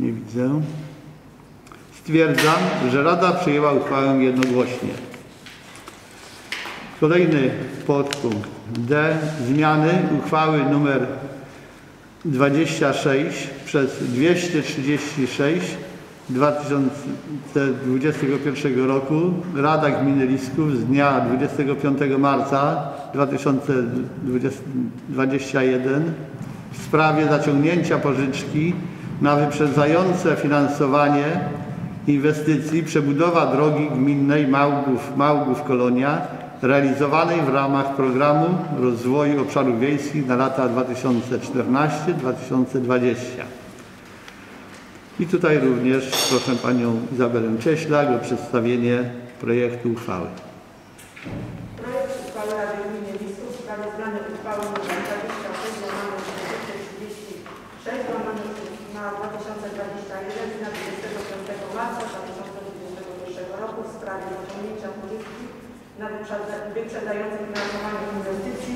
Nie widzę. Stwierdzam, że Rada przyjęła uchwałę jednogłośnie. Kolejny podpunkt D. Zmiany uchwały nr 26 przez 236 2021 roku. Rada Gminy Lisków z dnia 25 marca 2021 w sprawie zaciągnięcia pożyczki na wyprzedzające finansowanie inwestycji przebudowa drogi gminnej Małgów, Małgów Kolonia realizowanej w ramach programu rozwoju obszarów wiejskich na lata 2014-2020. I tutaj również proszę Panią Izabelę Cieślak o przedstawienie projektu uchwały. Projekt uchwały w sprawie zmiany uchwały nr 26 łamane przez 236 łamane na 2021 z dnia 25 marca 2021 roku w sprawie pożyczki na wyprzedza- wyprzedzające finansowanie inwestycji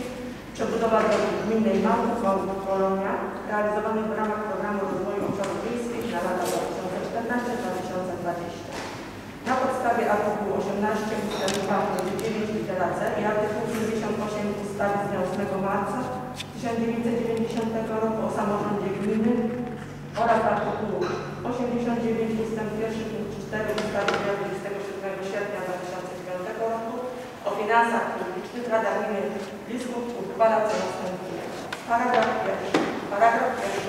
przebudowa drogi gminnej Małków, Kolonia realizowanych w ramach programu rozwoju obszarów wiejskich na lata 2014-2020. Na podstawie artykułu 18 ust. 2 punkt 9 litera C i artykułu 58 ustawy z dnia 8 marca 1990 roku o samorządzie gminy oraz artykułu 89 ust. 1 punkt 4 ustawy z dnia 27 sierpnia 2009 roku o finansach publicznych Rada Gminy Blisków uchwala co następuje. Paragraf pierwszy. Paragraf pierwszy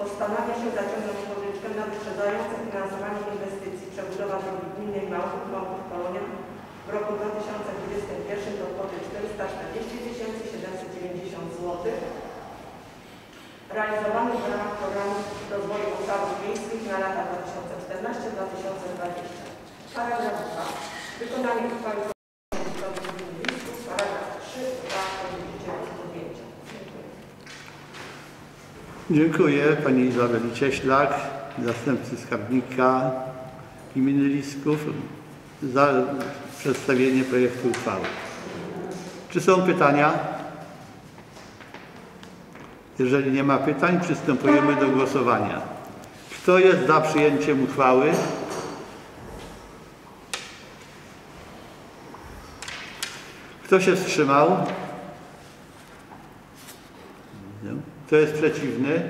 Postanawia się zaciągnąć pożyczkę na wyprzedzające finansowanie inwestycji przebudowa drogi gminnej Małków, Małków, Kolonia w roku 2021 do kwoty 440 790 zł realizowanych w ramach programu rozwoju obszarów wiejskich na lata 2014-2020. Paragraf 2. Wykonanie uchwały Komisji Gminy Blisków. Paragraf 3. 2. Podjęcie podjęcia. Dziękuję. Dziękuję Pani Izabeli Cieślak, zastępcy skarbnika gminy Lisków za przedstawienie projektu uchwały. Czy są pytania? Jeżeli nie ma pytań, przystępujemy do głosowania. Kto jest za przyjęciem uchwały? Kto się wstrzymał? Kto jest przeciwny?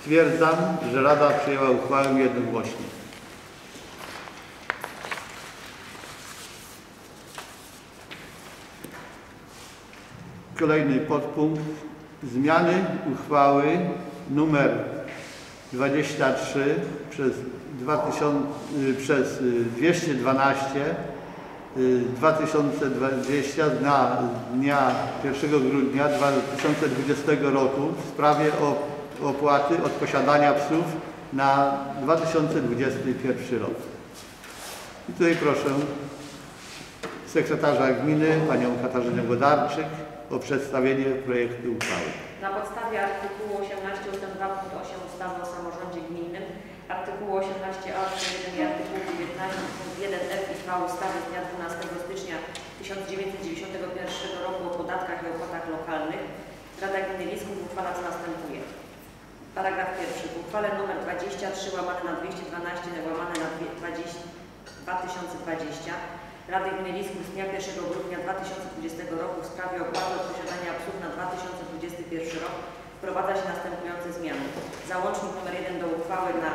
Stwierdzam, że Rada przyjęła uchwałę jednogłośnie. Kolejny podpunkt. Zmiany uchwały numer 23 przez, 2000, y, przez y, 212 y, 2020 z dnia, dnia 1 grudnia 2020 roku w sprawie opłaty od posiadania psów na 2021 rok. I tutaj proszę sekretarza gminy, panią Katarzynę Godarczyk o przedstawienie projektu uchwały. Na podstawie artykułu 18 ust. 2 punkt 8 ustawy o samorządzie gminnym, artykułu 18a ust. 1 i artykułu 19 punkt 1f i 2 ustawy z dnia 12 stycznia 1991 roku o podatkach i opłatach lokalnych, Rada Gminy Lisków uchwala co następuje. Paragraf pierwszy. W uchwale nr 23 łamane na 212 łamane na 20 2020 Rady Gminy Lisków z dnia 1 grudnia 2020 roku w sprawie opłaty od posiadania psów na 2021 rok wprowadza się następujące zmiany. Załącznik nr 1 do uchwały na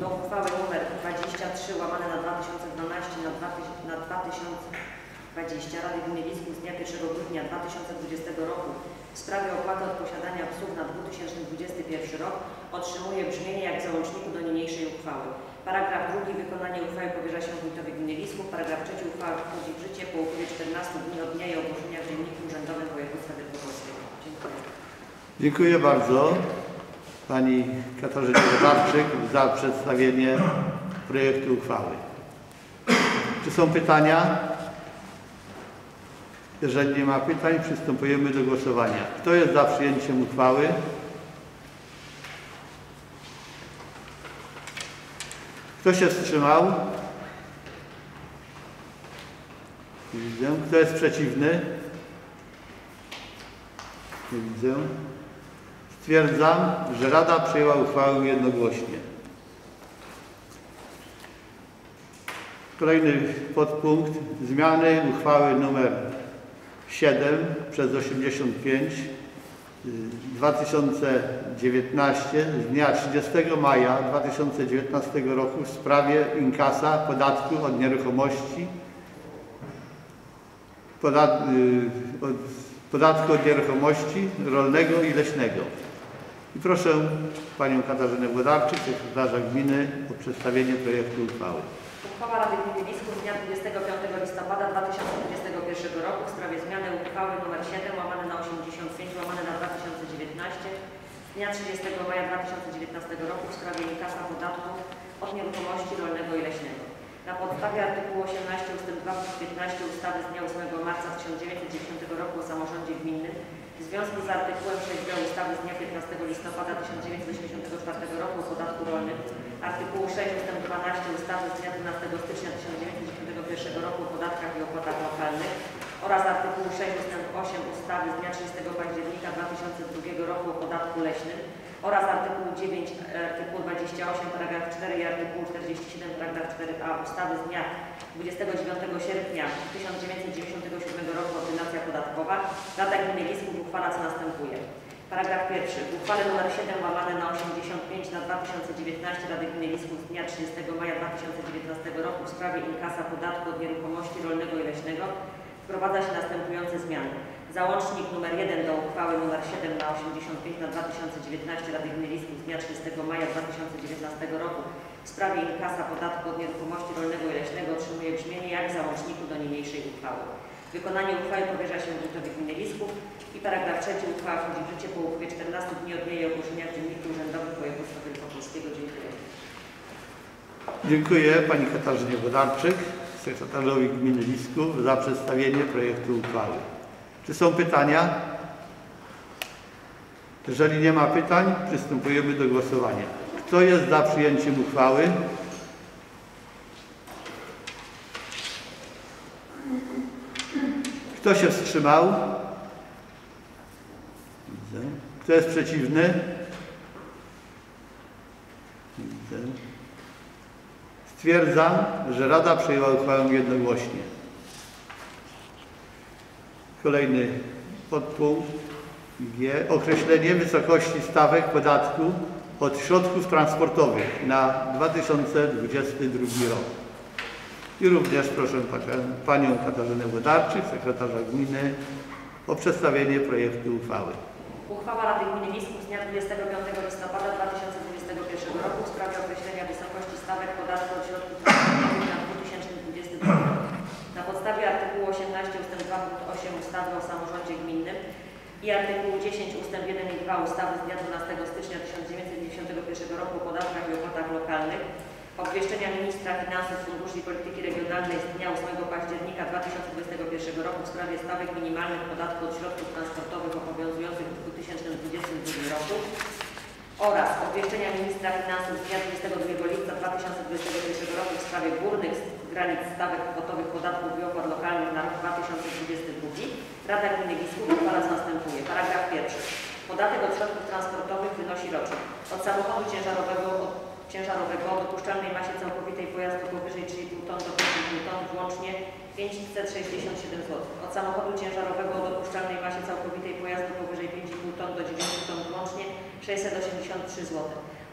do uchwały nr 23 łamane na 2012 na 2000 na 2020 Rady Gminy Lisków z dnia 1 grudnia 2020 roku w sprawie opłaty od posiadania psów na 2021 rok otrzymuje brzmienie jak w załączniku do niniejszej uchwały. Paragraf drugi. Wykonanie uchwały powierza się wójtowi gminy Lisków. Paragraf trzeci. Uchwała wchodzi w życie po upływie 14 dni od dnia jej ogłoszenia w Dzienniku Urzędowym Województwa Wielkopolskiego. Dziękuję. Dziękuję bardzo Pani Katarzynie Godarczyk za przedstawienie projektu uchwały. Czy są pytania? Jeżeli nie ma pytań, przystępujemy do głosowania. Kto jest za przyjęciem uchwały? Kto się wstrzymał? Nie Widzę. Kto jest przeciwny? Nie widzę. Stwierdzam, że Rada przyjęła uchwałę jednogłośnie. Kolejny podpunkt. Zmiany uchwały nr 7 przez 85 y, 2019 z dnia 30 maja 2019 roku w sprawie inkasa podatku od nieruchomości y, od, podatku od nieruchomości rolnego i leśnego. I proszę Panią Katarzynę Włodarczyk, sekretarza gminy o przedstawienie projektu uchwały. Uchwała Rady Gminy Lisków z dnia 25 listopada 2021 roku w sprawie zmiany uchwały nr 7 łamane na 85 łamane na 2019 z dnia 30 maja 2019 roku w sprawie inkasa podatku od nieruchomości rolnego i leśnego. Na podstawie artykułu 18 ust. 2 punkt 15 ustawy z dnia 8 marca 1990 roku o samorządzie gminnym związku z artykułem 6b ustawy z dnia 15 listopada 1984 roku o podatku rolnym, artykułu 6 ust. 12 ustawy z dnia 12 stycznia 1991 roku o podatkach i opłatach lokalnych oraz artykułu 6 ust. 8 ustawy z dnia 30 października 2002 roku o podatku leśnym oraz artykułu 9, e, artykuł 28, paragraf 4 i artykuł 47, paragraf 4a ustawy z dnia 29 sierpnia 1997 roku Ordynacja podatkowa Rada Gminy Lisków uchwala co następuje. Paragraf pierwszy. W uchwale nr 7 łamane na 85 na 2019 Rady Gminy Lisków z dnia 30 maja 2019 roku w sprawie inkasa podatku od nieruchomości rolnego i leśnego wprowadza się następujące zmiany. Załącznik nr 1 do uchwały nr 7 na 85 na 2019 Rady Gminy Lisków z dnia 30 maja 2019 roku w sprawie inkasa podatku od nieruchomości rolnego i leśnego otrzymuje brzmienie jak w załączniku do niniejszej uchwały. Wykonanie uchwały powierza się wójtowi gminy Lisków i paragraf trzeci uchwała wchodzi w życie po upływie 14 dni od dnia ogłoszenia w Dzienniku Urzędowym Województwa Wielkopolskiego. Dziękuję. Dziękuję Pani Katarzynie Wodarczyk, sekretarzowi gminy Lisków za przedstawienie projektu uchwały. Czy są pytania? Jeżeli nie ma pytań, przystępujemy do głosowania. Kto jest za przyjęciem uchwały? Kto się wstrzymał? Widzę. Kto jest przeciwny? Widzę. Stwierdzam, że Rada przyjęła uchwałę jednogłośnie. Kolejny podpunkt G. Określenie wysokości stawek podatku od środków transportowych na 2022 rok. I również proszę panią- Katarzynę Wodarczyk, sekretarza gminy, o przedstawienie projektu uchwały. Uchwała Rady Gminy Lisków z dnia 25 listopada 2021 roku w sprawie określenia wysokości stawek podatku od środków transportowych na 2022 rok. Na podstawie artykułu 18 ust. 2 punkt 8 ustawy o samorządzie gminnym i artykułu 10 ust. 1 i 2 ustawy z dnia 12 stycznia 1991 roku o podatkach i opłatach lokalnych, obwieszczenia Ministra Finansów, Funduszy i Polityki Regionalnej z dnia 8 października 2021 roku w sprawie stawek minimalnych podatku od środków transportowych obowiązujących w 2022 roku oraz obwieszczenia Ministra Finansów z dnia 22 lipca 2021 roku w sprawie górnych granic stawek kwotowych podatków i opłat lokalnych na rok 2022 Rada Gminy Lisków uchwala co następuje. Paragraf pierwszy. Podatek od środków transportowych wynosi rocznie od samochodu ciężarowego, od ciężarowego o dopuszczalnej masie całkowitej pojazdu powyżej 3,5 ton do 5,5 ton włącznie 567 zł. Od samochodu ciężarowego o dopuszczalnej masie całkowitej pojazdu powyżej 5,5 ton do 9 ton włącznie 683 zł.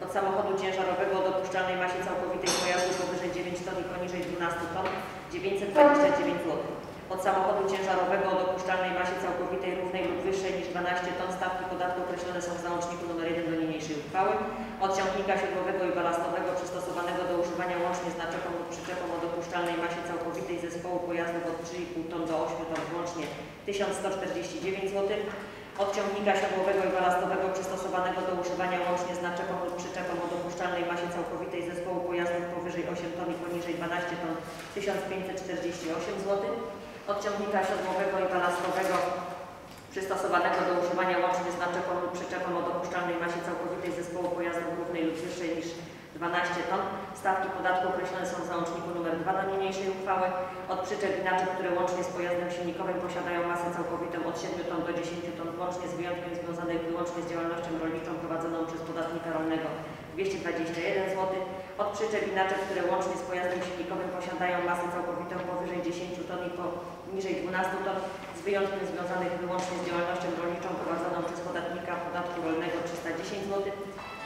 Od samochodu ciężarowego o dopuszczalnej masie całkowitej pojazdu powyżej 9 ton i poniżej 12 ton 929 zł. Od samochodu ciężarowego o dopuszczalnej masie całkowitej równej lub wyższej niż 12 ton stawki podatku określone są w załączniku nr 1 do niniejszej uchwały. Od ciągnika siodłowego i balastowego przystosowanego do używania łącznie z naczepą lub przyczepą o dopuszczalnej masie całkowitej zespołu pojazdów od 3,5 ton do 8 ton włącznie 1149 zł. Od ciągnika siodłowego i balastowego przystosowanego do używania łącznie z naczepą lub przyczepą o dopuszczalnej masie całkowitej zespołu pojazdów powyżej 8 ton i poniżej 12 ton 1548 zł. Od ciągnika siodłowego i balastowego przystosowanego do używania łącznie z lub przyczepą o dopuszczalnej masie całkowitej zespołu pojazdów równej lub wyższej niż 12 ton. Stawki podatku określone są w załączniku nr 2 do niniejszej uchwały. Od przyczep i naczep, które łącznie z pojazdem silnikowym posiadają masę całkowitą od 7 ton do 10 ton włącznie z wyjątkiem związanych wyłącznie z działalnością rolniczą prowadzoną przez podatnika rolnego 221 zł. Od przyczep i naczep, które łącznie z pojazdem silnikowym posiadają masę całkowitą powyżej 10 ton i poniżej 12 ton z wyjątkiem związanych wyłącznie z działalnością rolniczą prowadzoną przez podatnika podatku rolnego 310 zł.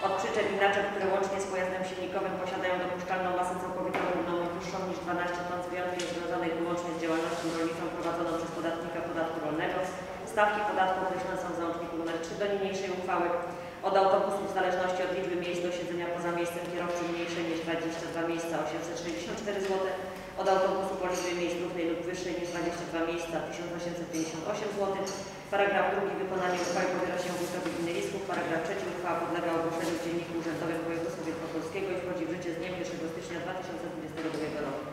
Od przyczep i naczep, które łącznie z pojazdem silnikowym posiadają dopuszczalną masę całkowitą równą wyższą niż 12 ton z wyjątkiem związanych wyłącznie z działalnością rolniczą prowadzoną przez podatnika podatku rolnego. Stawki podatku określone są w załączniku nr 3 do niniejszej uchwały. Od autobusów w zależności od liczby miejsc do siedzenia poza miejscem kierowcy mniejszej niż 22 miejsca 864 zł. Od autobusów o liczbie miejsc równej lub wyższej niż 22 miejsca 1858 zł. Paragraf drugi. Wykonanie uchwały powiera się wójtowi gminy Lisków. Paragraf trzeci. Uchwała podlega ogłoszeniu w Dzienniku Urzędowym Województwa Wielkopolskiego i wchodzi w życie z dniem 1 stycznia 2022 roku.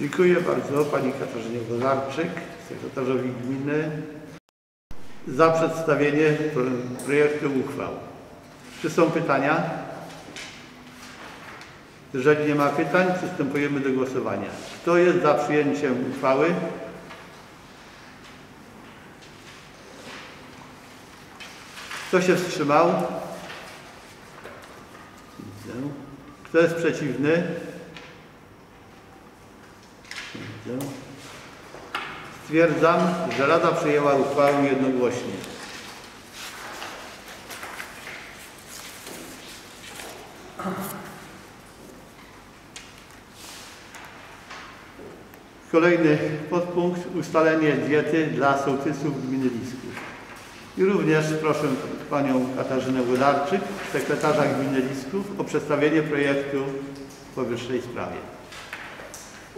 Dziękuję bardzo Pani Katarzynie Wozarczyk, sekretarzowi gminy za przedstawienie pro- projektu uchwał. Czy są pytania? Jeżeli nie ma pytań, przystępujemy do głosowania. Kto jest za przyjęciem uchwały? Kto się wstrzymał? Widzę. Kto jest przeciwny? Widzę. Stwierdzam, że Rada przyjęła uchwałę jednogłośnie. Kolejny podpunkt ustalenie diety dla sołtysów gminy Lisków. I również proszę panią Katarzynę Wodarczyk, sekretarza gminy Lisków o przedstawienie projektu w powyższej sprawie.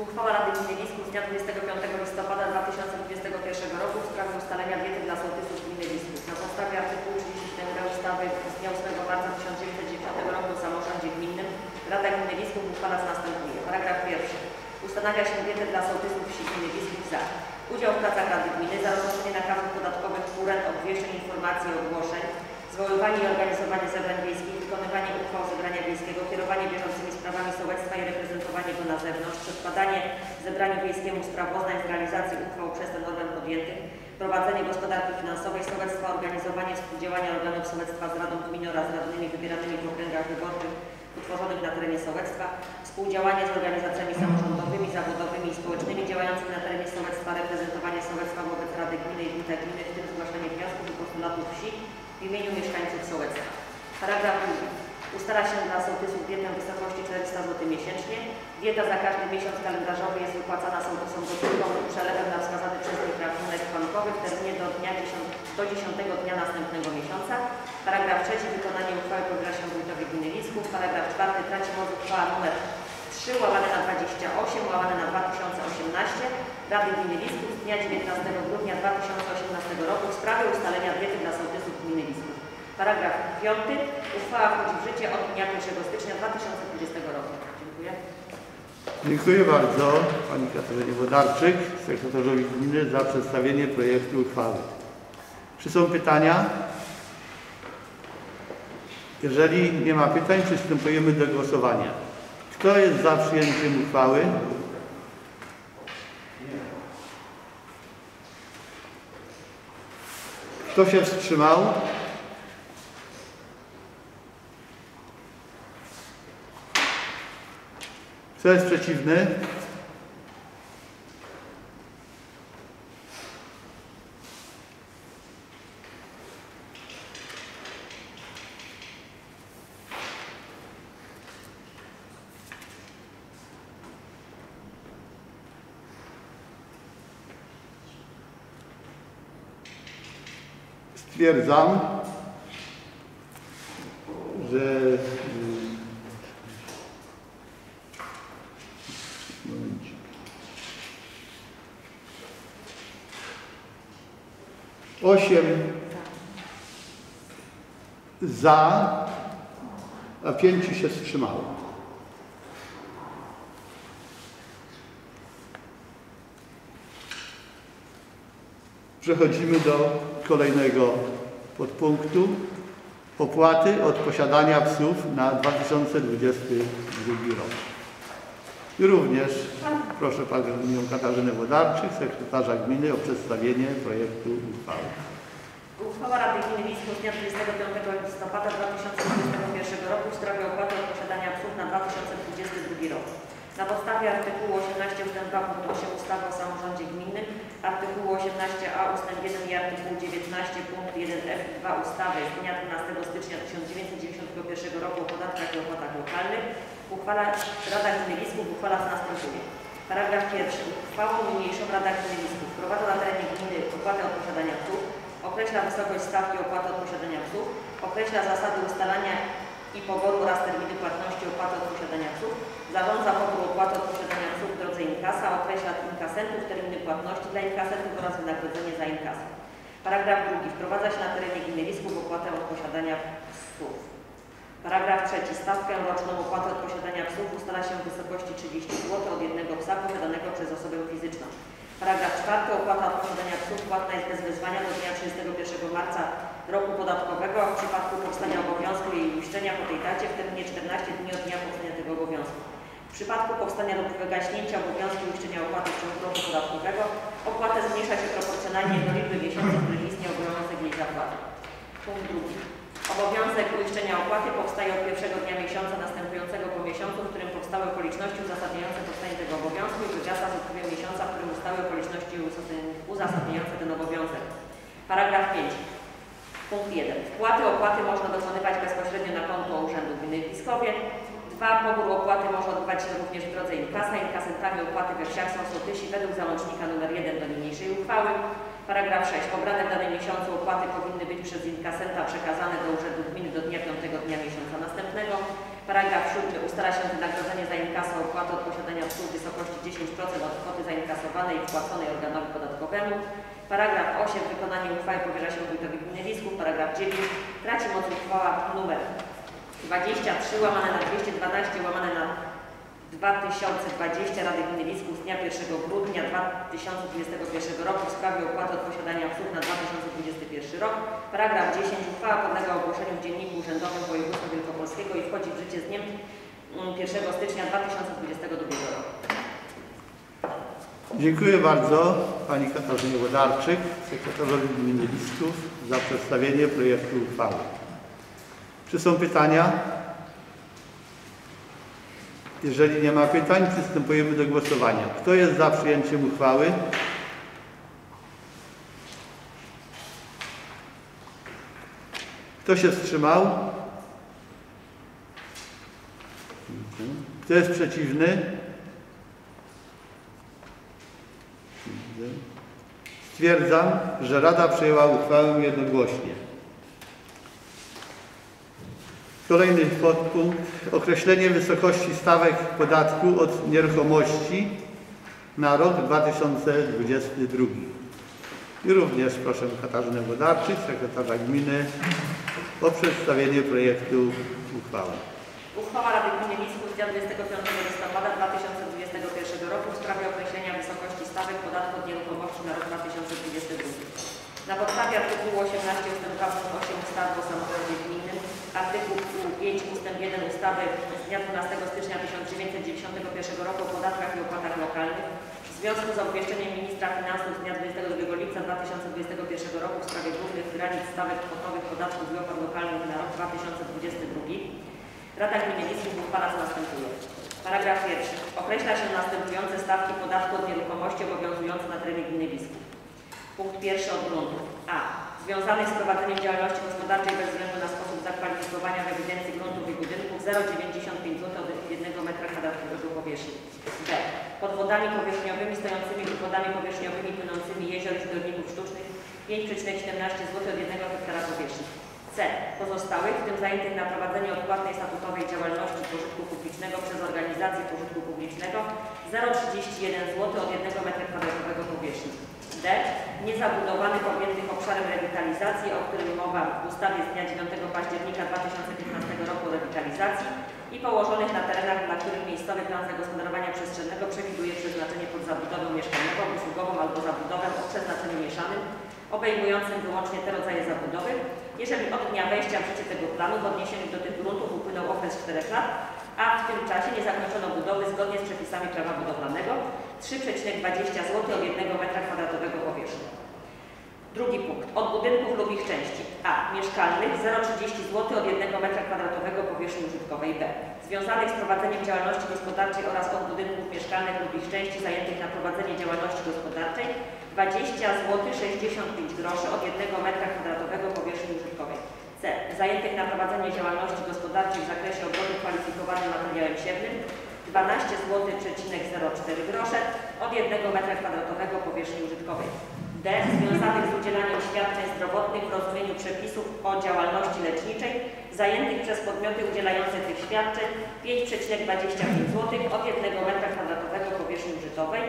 Uchwała Rady Gminy z dnia 25 listopada 2021 roku w sprawie ustalenia diety dla sołtysów gminy Lisków. Na podstawie artykułu 37 ustawy z dnia 8 marca 1990 roku o samorządzie gminnym Rada Gminy Lisków uchwala następuje. Paragraf pierwszy. Ustanawia się dietę dla sołtysów wsi gminy Lisków za udział w pracach Rady Gminy, za roznoszenie nakazów podatkowych, kurent, obwieszczeń, informacji i ogłoszeń, zwoływanie i organizowanie zebrań wiejskich, wykonywanie uchwał zebrania wiejskiego, kierowanie bieżącymi sprawami sołectwa i reprezentowanie go na zewnątrz, przedkładanie zebraniu wiejskiemu sprawozdań z realizacji uchwał przez ten organ podjętych, prowadzenie gospodarki finansowej sołectwa, organizowanie współdziałania organów sołectwa z Radą Gminy oraz radnymi wybieranymi w okręgach wyborczych utworzonych na terenie sołectwa, współdziałanie z organizacjami samorządowymi, zawodowymi i społecznymi działającymi na terenie sołectwa, reprezentowanie sołectwa wobec Rady Gminy i Gminy, w tym zgłaszanie wniosków i postulatów wsi w imieniu mieszkańców sołectwa. Paragraf drugi. Ustala się dla sołtysów dietę w wysokości 400 zł miesięcznie. Dieta za każdy miesiąc kalendarzowy jest wypłacana sołtysom gotówką lub przelewem na wskazany przez nich rachunek bankowy w terminie do dnia 10, do 10 dnia następnego miesiąca. Paragraf trzeci. Wykonanie uchwały powierza się wójtowi gminy Lisków. Paragraf czwarty. Traci moc uchwała numer 3 łamane na 28 łamane na 2018 Rady Gminy Lisków z dnia 19 grudnia 2018 roku w sprawie ustalenia diety dla sołtysów. Paragraf 5. Uchwała wchodzi w życie od dnia 1 stycznia 2020 roku. Dziękuję. Dziękuję bardzo Pani Katarzynie Wodarczyk, sekretarzowi gminy za przedstawienie projektu uchwały. Czy są pytania? Jeżeli nie ma pytań, przystępujemy do głosowania. Kto jest za przyjęciem uchwały? Kto się wstrzymał? Kto jest przeciwny? Stwierdzam, że 8 za, a 5 się wstrzymało. Przechodzimy do kolejnego podpunktu. Opłaty od posiadania psów na 2022 rok. I również proszę Panią Katarzynę Wodarczyk, sekretarza gminy o przedstawienie projektu uchwały. Uchwała Rady Gminy Lisków z dnia 25 listopada 2021 roku w sprawie opłaty od posiadania psów na 2022 rok. Na podstawie artykułu 18 ust. 2 punkt 8 ustawy o samorządzie gminnym, artykułu 18a ust. 1 i artykułu 19 punkt 1f i 2 ustawy z dnia 12 stycznia 1991 roku o podatkach i opłatach lokalnych uchwala Rada Gminy Lisków uchwala co następuje. Paragraf pierwszy. Uchwałą niniejszą Rada Gminy Lisków wprowadza na terenie gminy opłatę od posiadania psów, określa wysokość stawki opłaty od posiadania psów, określa zasady ustalania i poboru oraz terminy płatności opłaty od posiadania psów, zarządza pobór opłaty od posiadania psów w drodze inkasa, określa inkasentów, terminy płatności dla inkasentów oraz wynagrodzenie za inkasę. Paragraf drugi. Wprowadza się na terenie gminy Lisków opłatę od posiadania psów. Paragraf trzeci. Stawkę roczną opłaty od posiadania psów ustala się w wysokości 30 zł od jednego psa posiadanego przez osobę fizyczną. Paragraf czwarty. Opłata od posiadania psów płatna jest bez wezwania do dnia 31 marca roku podatkowego, a w przypadku powstania obowiązku jej uiszczenia po tej dacie w terminie 14 dni od dnia powstania tego obowiązku. W przypadku powstania lub wygaśnięcia obowiązku uiszczenia opłaty w ciągu roku podatkowego opłatę zmniejsza się proporcjonalnie do liczby miesięcy, w których istnieje obowiązek jej zapłaty. Punkt drugi. Obowiązek uiszczenia opłaty powstaje od pierwszego dnia miesiąca następującego po miesiącu, w którym powstały okoliczności uzasadniające powstanie tego obowiązku i wygasa z upływem miesiąca, w którym ustały okoliczności uzasadniające ten obowiązek. Paragraf 5. Punkt 1. Wpłaty opłaty można dokonywać bezpośrednio na konto Urzędu Gminy w Piskowie. 2. Pobór opłaty może odbywać się również w drodze inkasa. Inkasentami opłaty we wsiach są według załącznika nr 1 do niniejszej uchwały. Paragraf 6. Pobrane w danym miesiącu opłaty powinny być przez inkasenta przekazane do Urzędu Gminy do dnia 5 dnia miesiąca następnego. Paragraf 7. Ustala się wynagrodzenie za inkasę opłaty od posiadania psów w wysokości 10% od kwoty zainkasowanej i wpłaconej organowi podatkowemu. Paragraf 8. Wykonanie uchwały powierza się wójtowi gminy Lisków. Paragraf 9. Traci moc uchwała numer 23 łamane na 212 łamane na 2020 Rady Gminy z dnia 1 grudnia 2021 roku w sprawie opłaty od posiadania psów na 2021 rok. Paragraf 10. Uchwała podlega ogłoszeniu w Dzienniku Urzędowym Województwa Wielkopolskiego i wchodzi w życie z dniem mm, 1 stycznia 2022 roku. Dziękuję bardzo Pani Katarzynie Wodarczyk, sekretarzowi gminy za przedstawienie projektu uchwały. Czy są pytania? Jeżeli nie ma pytań, przystępujemy do głosowania. Kto jest za przyjęciem uchwały? Kto się wstrzymał? Kto jest przeciwny? Stwierdzam, że Rada przyjęła uchwałę jednogłośnie. Kolejny podpunkt. Określenie wysokości stawek podatku od nieruchomości na rok 2022. I również proszę Katarzynę Wodarczyk, sekretarza gminy, o przedstawienie projektu uchwały. Uchwała Rady Gminy Lisków z dnia 25 listopada 2021 roku w sprawie określenia wysokości stawek podatku od nieruchomości na rok 2022. Na podstawie artykułu 18 ust. 2 punkt 8 ustawy o samorządzie artykuł 5 ust. 1 ustawy z dnia 12 stycznia 1991 roku o podatkach i opłatach lokalnych w związku z obwieszczeniem ministra finansów z dnia 22 lipca 2021 roku w sprawie głównych granic stawek kwotowych podatków i opłat lokalnych na rok 2022 Rada Gminy Lisków uchwala co następuje. Paragraf pierwszy. Określa się następujące stawki podatku od nieruchomości obowiązujące na terenie gminy. Punkt pierwszy od gruntów. A. Związanych z prowadzeniem działalności gospodarczej bez względu na sposób zakwalifikowania w ewidencji gruntów i budynków 0,95 zł od 1 m2 powierzchni. B. Pod wodami powierzchniowymi stojącymi lub wodami powierzchniowymi płynącymi jezior i zbiorników sztucznych 5,17 zł od 1 hektara powierzchni. C. Pozostałych, w tym zajętych na prowadzenie odpłatnej statutowej działalności pożytku publicznego przez organizację pożytku publicznego 0,31 zł od 1 m2 powierzchni. D. Niezabudowanych objętych obszarem rewitalizacji, o którym mowa w ustawie z dnia 9 października 2015 roku o rewitalizacji i położonych na terenach, dla których miejscowy plan zagospodarowania przestrzennego przewiduje przeznaczenie pod zabudowę mieszkaniową, usługową albo zabudowę o przeznaczeniu mieszanym, obejmującym wyłącznie te rodzaje zabudowy, jeżeli od dnia wejścia w życie tego planu w odniesieniu do tych gruntów upłynął okres 4 lat, a w tym czasie nie zakończono budowy zgodnie z przepisami prawa budowlanego 3,20 zł od 1 m2 powierzchni. Drugi punkt. Od budynków lub ich części. A. Mieszkalnych 0,30 zł od 1 m2 powierzchni użytkowej. B. Związanych z prowadzeniem działalności gospodarczej oraz od budynków mieszkalnych lub ich części zajętych na prowadzenie działalności gospodarczej 20 zł 65 groszy od 1 m2 powierzchni użytkowej. C. Zajętych na prowadzenie działalności gospodarczej w zakresie obrotu kwalifikowanym materiałem siewnym 12 zł 04 grosze od 1 m2 powierzchni użytkowej. D. Związanych z udzielaniem świadczeń zdrowotnych w rozumieniu przepisów o działalności leczniczej zajętych przez podmioty udzielające tych świadczeń 5,25 zł od 1 m2 powierzchni użytkowej.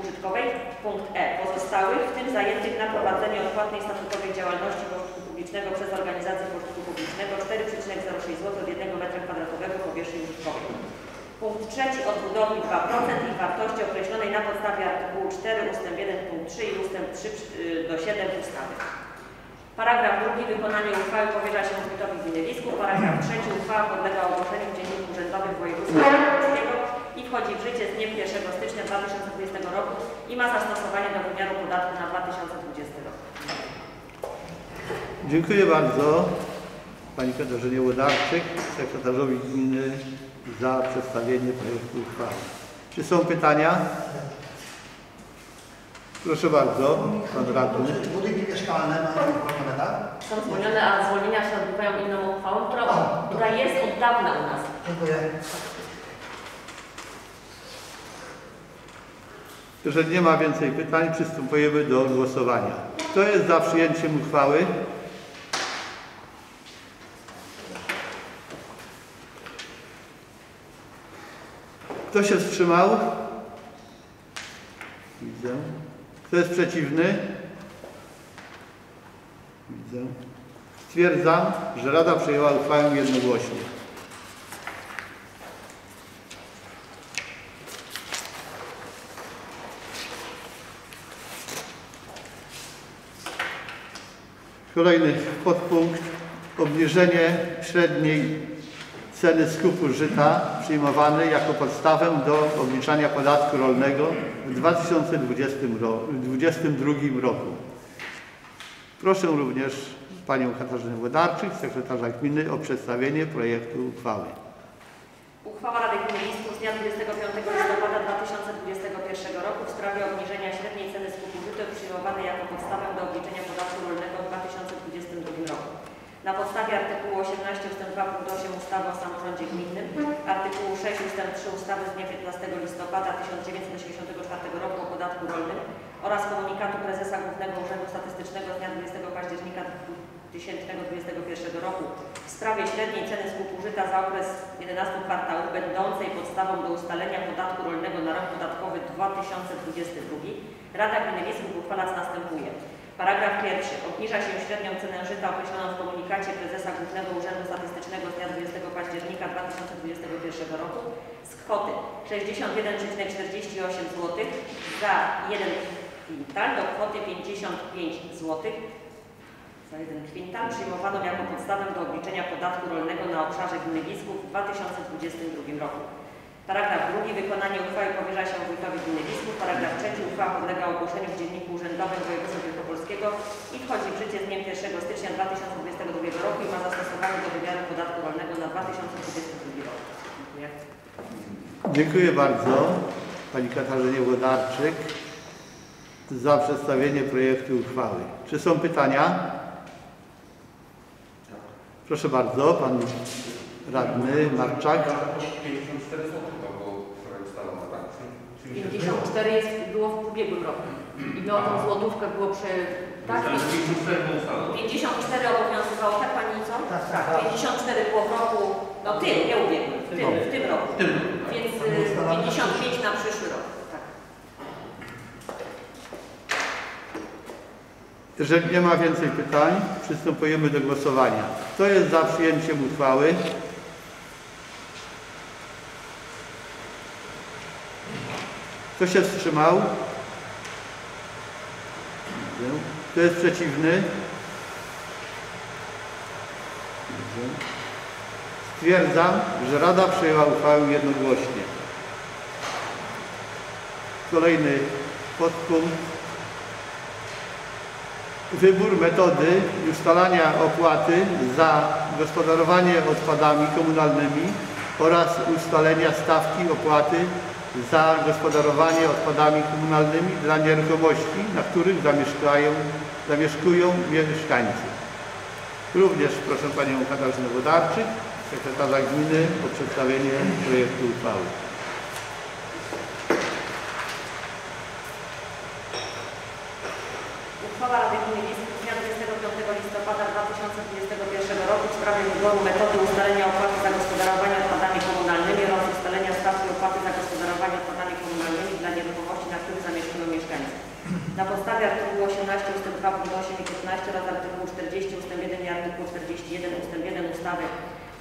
Użytkowej. Punkt E. Pozostałych, w tym zajętych na prowadzenie odpłatnej statutowej działalności pożytku publicznego przez organizację pożytku publicznego 4,06 zł od 1 m2 powierzchni użytkowej. Punkt trzeci od budowli 2% i wartości określonej na podstawie artykułu 4 ust. 1 punkt 3 i ust. 3 do 7 ustawy. Paragraf drugi. Wykonanie uchwały powierza się wójtowi gminy Lisku. Paragraf trzeci. Uchwała podlega ogłoszeniu w Dzienniku Urzędowym Województwa Polskiego i wchodzi w życie z dniem 1 stycznia 2020 roku i ma zastosowanie do wymiaru podatku na 2020 rok. Dziękuję bardzo Pani Katarzynie Łodarczyk, sekretarzowi gminy za przedstawienie projektu uchwały. Czy są pytania? Proszę bardzo, Pan Radny. Budynki mieszkalne mają zwolnione, tak? Są zwolnione, a zwolnienia się odbywają inną uchwałą, która, która jest od dawna u nas. Dziękuję. Jeżeli nie ma więcej pytań, przystępujemy do głosowania. Kto jest za przyjęciem uchwały? Kto się wstrzymał? Widzę. Kto jest przeciwny? Widzę. Stwierdzam, że Rada przyjęła uchwałę jednogłośnie. Kolejny podpunkt. Obniżenie średniej ceny skupu żyta przyjmowanej jako podstawę do obliczania podatku rolnego w 2020 ro- 2022 roku. Proszę również Panią Katarzynę Włodarczyk, sekretarza gminy o przedstawienie projektu uchwały. Uchwała Rady Gminy z dnia 25 listopada 2021 roku w sprawie obniżenia średniej ceny skupu żyta przyjmowanej jako podstawę do obliczenia podatku rolnego w 2022 roku. Na podstawie artykułu 18 ust. 2 punkt 8 ustawy o samorządzie gminnym, artykułu 6 ust. 3 ustawy z dnia 15 listopada 1984 roku o podatku rolnym oraz komunikatu prezesa Głównego Urzędu Statystycznego z dnia 20 października 2021 roku w sprawie średniej ceny skupu żyta za okres 11 kwartałów będącej podstawą do ustalenia podatku rolnego na rok podatkowy 2022 Rada Gminy Lisków uchwala co następuje. Paragraf pierwszy. Obniża się średnią cenę żyta określoną w komunikacie prezesa Głównego Urzędu Statystycznego z dnia 20 października 2021 roku z kwoty 61,48 zł za 1 kwintal do kwoty 55 zł za jeden kwintal przyjmowaną jako podstawę do obliczenia podatku rolnego na obszarze gminy Lisków w 2022 roku. Paragraf drugi. Wykonanie uchwały powierza się wójtowi gminy. Paragraf trzeci. Uchwała podlega ogłoszeniu w Dzienniku Urzędowym Województwa Wielkopolskiego i wchodzi w życie z dniem 1 stycznia 2022 roku i ma zastosowanie do wymiaru podatku rolnego na 2022 rok. Dziękuję. Dziękuję bardzo Pani Katarzynie Włodarczyk za przedstawienie projektu uchwały. Czy są pytania? Proszę bardzo, Pan Radny Marczak. 54 zł to było wczoraj ustalone, tak? Czy- czy- 54 jest, było w ubiegłym roku. I my o tą złotówkę było przy... Tak? Myślałem, że 54 było ustalone. 54 obowiązywało, tak Pani co? Tak, tak, tak. 54 było w roku, no tym, nie ubiegłym, w tym, w tym roku. Tym. Więc y, 55 na przyszły rok. Tak. Jeżeli nie ma więcej pytań, przystępujemy do głosowania. Kto jest za przyjęciem uchwały? Kto się wstrzymał? Kto jest przeciwny? Stwierdzam, że Rada przyjęła uchwałę jednogłośnie. Kolejny podpunkt. Wybór metody ustalania opłaty za gospodarowanie odpadami komunalnymi oraz ustalenia stawki opłaty za gospodarowanie odpadami komunalnymi dla nieruchomości, na których zamieszkają, zamieszkują mieszkańcy. Również proszę Panią Katarzynę Wodarczyk, sekretarza gminy o przedstawienie projektu uchwały. Uchwała Rady Gminy Lisków z dnia 25 listopada 2021 roku w sprawie wyboru metody ustalenia opłaty za gospodarowanie odpadami komunalnymi oraz ustalenia stawki opłaty za gospodarowanie odpadami komunalnymi dla nieruchomości, na których zamieszkują mieszkańcy. Na podstawie artykułu 18 ust. 2 punkt 8 i 15 oraz artykułu 40 ust. 1 i artykułu 41 ust. 1 ustawy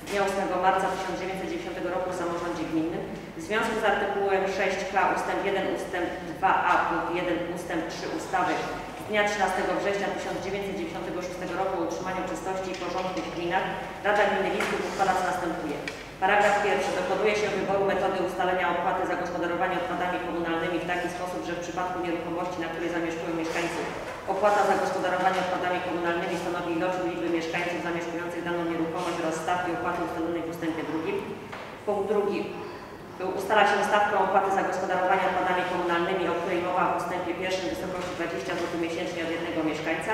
z dnia 8 marca 1990 roku o samorządzie gminnym w związku z artykułem 6k ust. 1 ust. 2a punkt 1 ust. 3 ustawy z dnia 13 września 1996 roku o utrzymaniu czystości i porządku w gminach Rada Gminy Lisków uchwala co następuje. Paragraf pierwszy. Dokonuje się wyboru metody ustalenia opłaty za gospodarowanie odpadami komunalnymi w taki sposób, że w przypadku nieruchomości, na której zamieszkują mieszkańcy, opłata za gospodarowanie odpadami komunalnymi stanowi ilość liczby mieszkańców zamieszkujących oraz stawki opłaty ustalonej w ustępie drugim. Punkt drugi. Ustala się stawkę opłaty za gospodarowanie odpadami komunalnymi, o której mowa w ustępie pierwszym w wysokości 20 zł miesięcznie od jednego mieszkańca,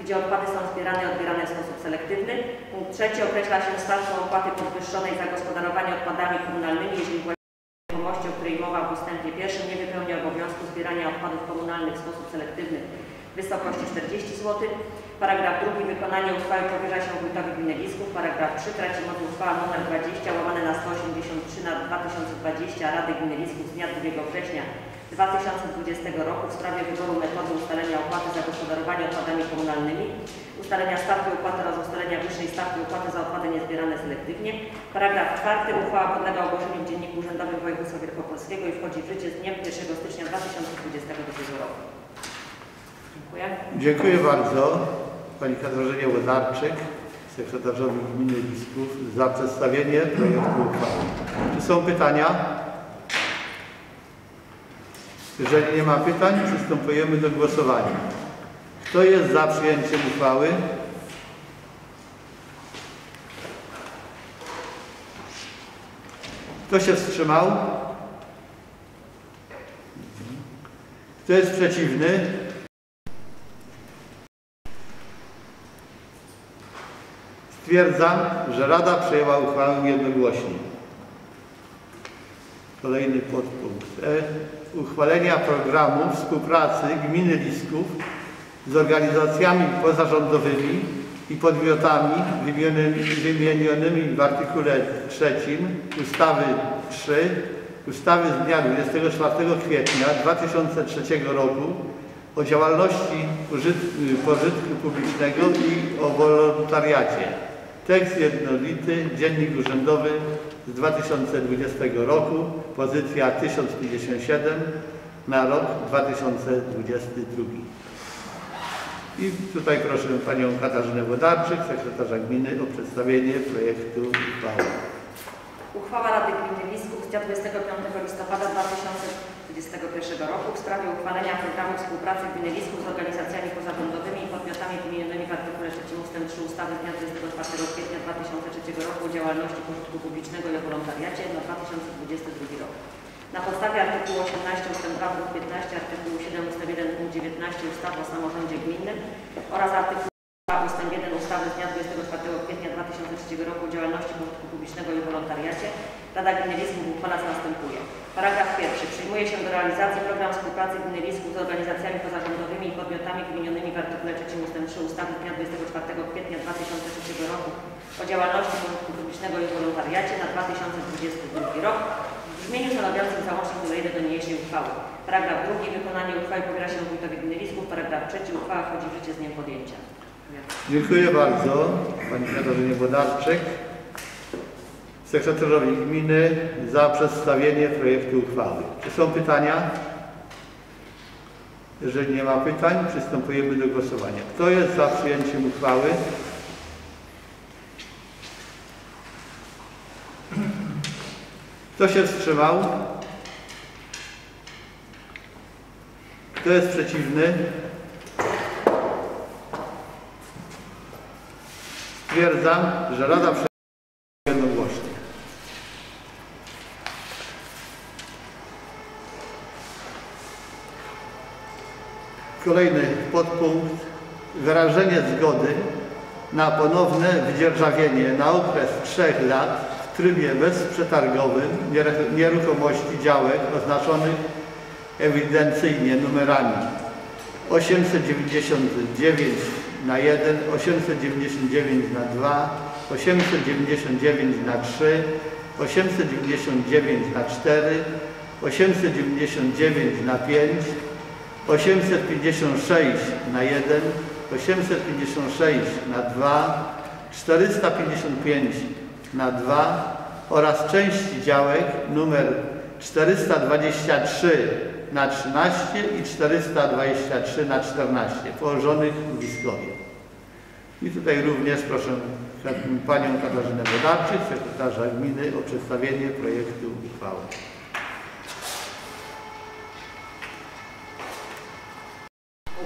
gdzie odpady są zbierane i odbierane w sposób selektywny. Punkt trzeci. Określa się stawkę opłaty podwyższonej za gospodarowanie odpadami komunalnymi, jeśli nieruchomości, o której mowa w ustępie pierwszym, nie wypełnia obowiązku zbierania odpadów komunalnych w sposób selektywny w wysokości 40 zł. Paragraf drugi. Wykonanie uchwały powierza się wójtowi gminy Lisków. Paragraf 3. Traci moc uchwała nr 20 łamane na 183 na 2020 Rady Gminy Lisków z dnia 2 września 2020 roku w sprawie wyboru metody ustalenia opłaty za gospodarowanie odpadami komunalnymi, ustalenia stawki opłaty oraz ustalenia wyższej stawki opłaty za odpady niezbierane selektywnie. Paragraf 4. Uchwała podlega ogłoszeniu w Dzienniku Urzędowym Województwa Wielkopolskiego i wchodzi w życie z dniem 1 stycznia 2022 roku. Dziękuję. Dziękuję bardzo Pani Katarzynie Łodarczyk, sekretarzowi gminy Lisków za przedstawienie projektu uchwały. Czy są pytania? Jeżeli nie ma pytań, przystępujemy do głosowania. Kto jest za przyjęciem uchwały? Kto się wstrzymał? Kto jest przeciwny? Stwierdzam, że Rada przyjęła uchwałę jednogłośnie. Kolejny podpunkt E. Uchwalenia programu współpracy gminy Lisków z organizacjami pozarządowymi i podmiotami wymienionymi, wymienionymi w artykule 3 ustawy 3 ustawy z dnia 24 kwietnia 2003 roku o działalności pożytku publicznego i o wolontariacie. Tekst jednolity, Dziennik Urzędowy z 2020 roku, pozycja 1057 na rok 2022. I tutaj proszę Panią Katarzynę Wodarczyk, sekretarza gminy o przedstawienie projektu uchwały. Uchwała Rady Gminy Lisków z dnia 25 listopada 2021 roku w sprawie uchwalenia programu współpracy Gminy Lisków z organizacjami pozarządowymi i podmiotami wymienionymi w artykule 3 ust. 3 ustawy z dnia 24 kwietnia 2003 roku o działalności pożytku publicznego i o wolontariacie na 2022 rok. Na podstawie artykułu 18 ust. 2 punkt 15, artykułu 7 ust. 1 punkt 19 ustawy o samorządzie gminnym oraz artykułu 2 ust. 1 ustawy z dnia 24 kwietnia 2003 roku o działalności pożytku publicznego i wolontariacie Rada Gminy Lisków uchwala następuje. Paragraf pierwszy. Przyjmuje się do realizacji program współpracy Gminy Lisków z organizacjami pozarządowymi i podmiotami wymienionymi w artykule 3 ust. 3 ustawy dnia 24 kwietnia 2003 roku o działalności pożytku publicznego i wolontariacie na 2022 rok w brzmieniu stanowiącym załącznik nr 1 do niniejszej uchwały. Paragraf drugi. Wykonanie uchwały powiera się wójtowi Gminy Lisków. Paragraf trzeci. Uchwała wchodzi w życie z dniem podjęcia. Dziękuję bardzo Pani Katarzynie Wodarczyk, sekretarzowi gminy za przedstawienie projektu uchwały. Czy są pytania? Jeżeli nie ma pytań, przystępujemy do głosowania. Kto jest za przyjęciem uchwały? Kto się wstrzymał? Kto jest przeciwny? Stwierdzam, że Rada przyjęła jednogłośnie. Kolejny podpunkt. Wyrażenie zgody na ponowne wydzierżawienie na okres trzech lat w trybie bezprzetargowym nieruch- nieruchomości działek oznaczonych ewidencyjnie numerami 899 na 1, 899 na 2, 899 na 3, 899 na 4, 899 na 5, 856 na 1, 856 na 2, 455 na 2 oraz części działek numer 423 na 13 i 423 na 14 położonych w Wisłowie. I tutaj również proszę Panią Katarzynę Wodarczyk, sekretarza gminy o przedstawienie projektu uchwały.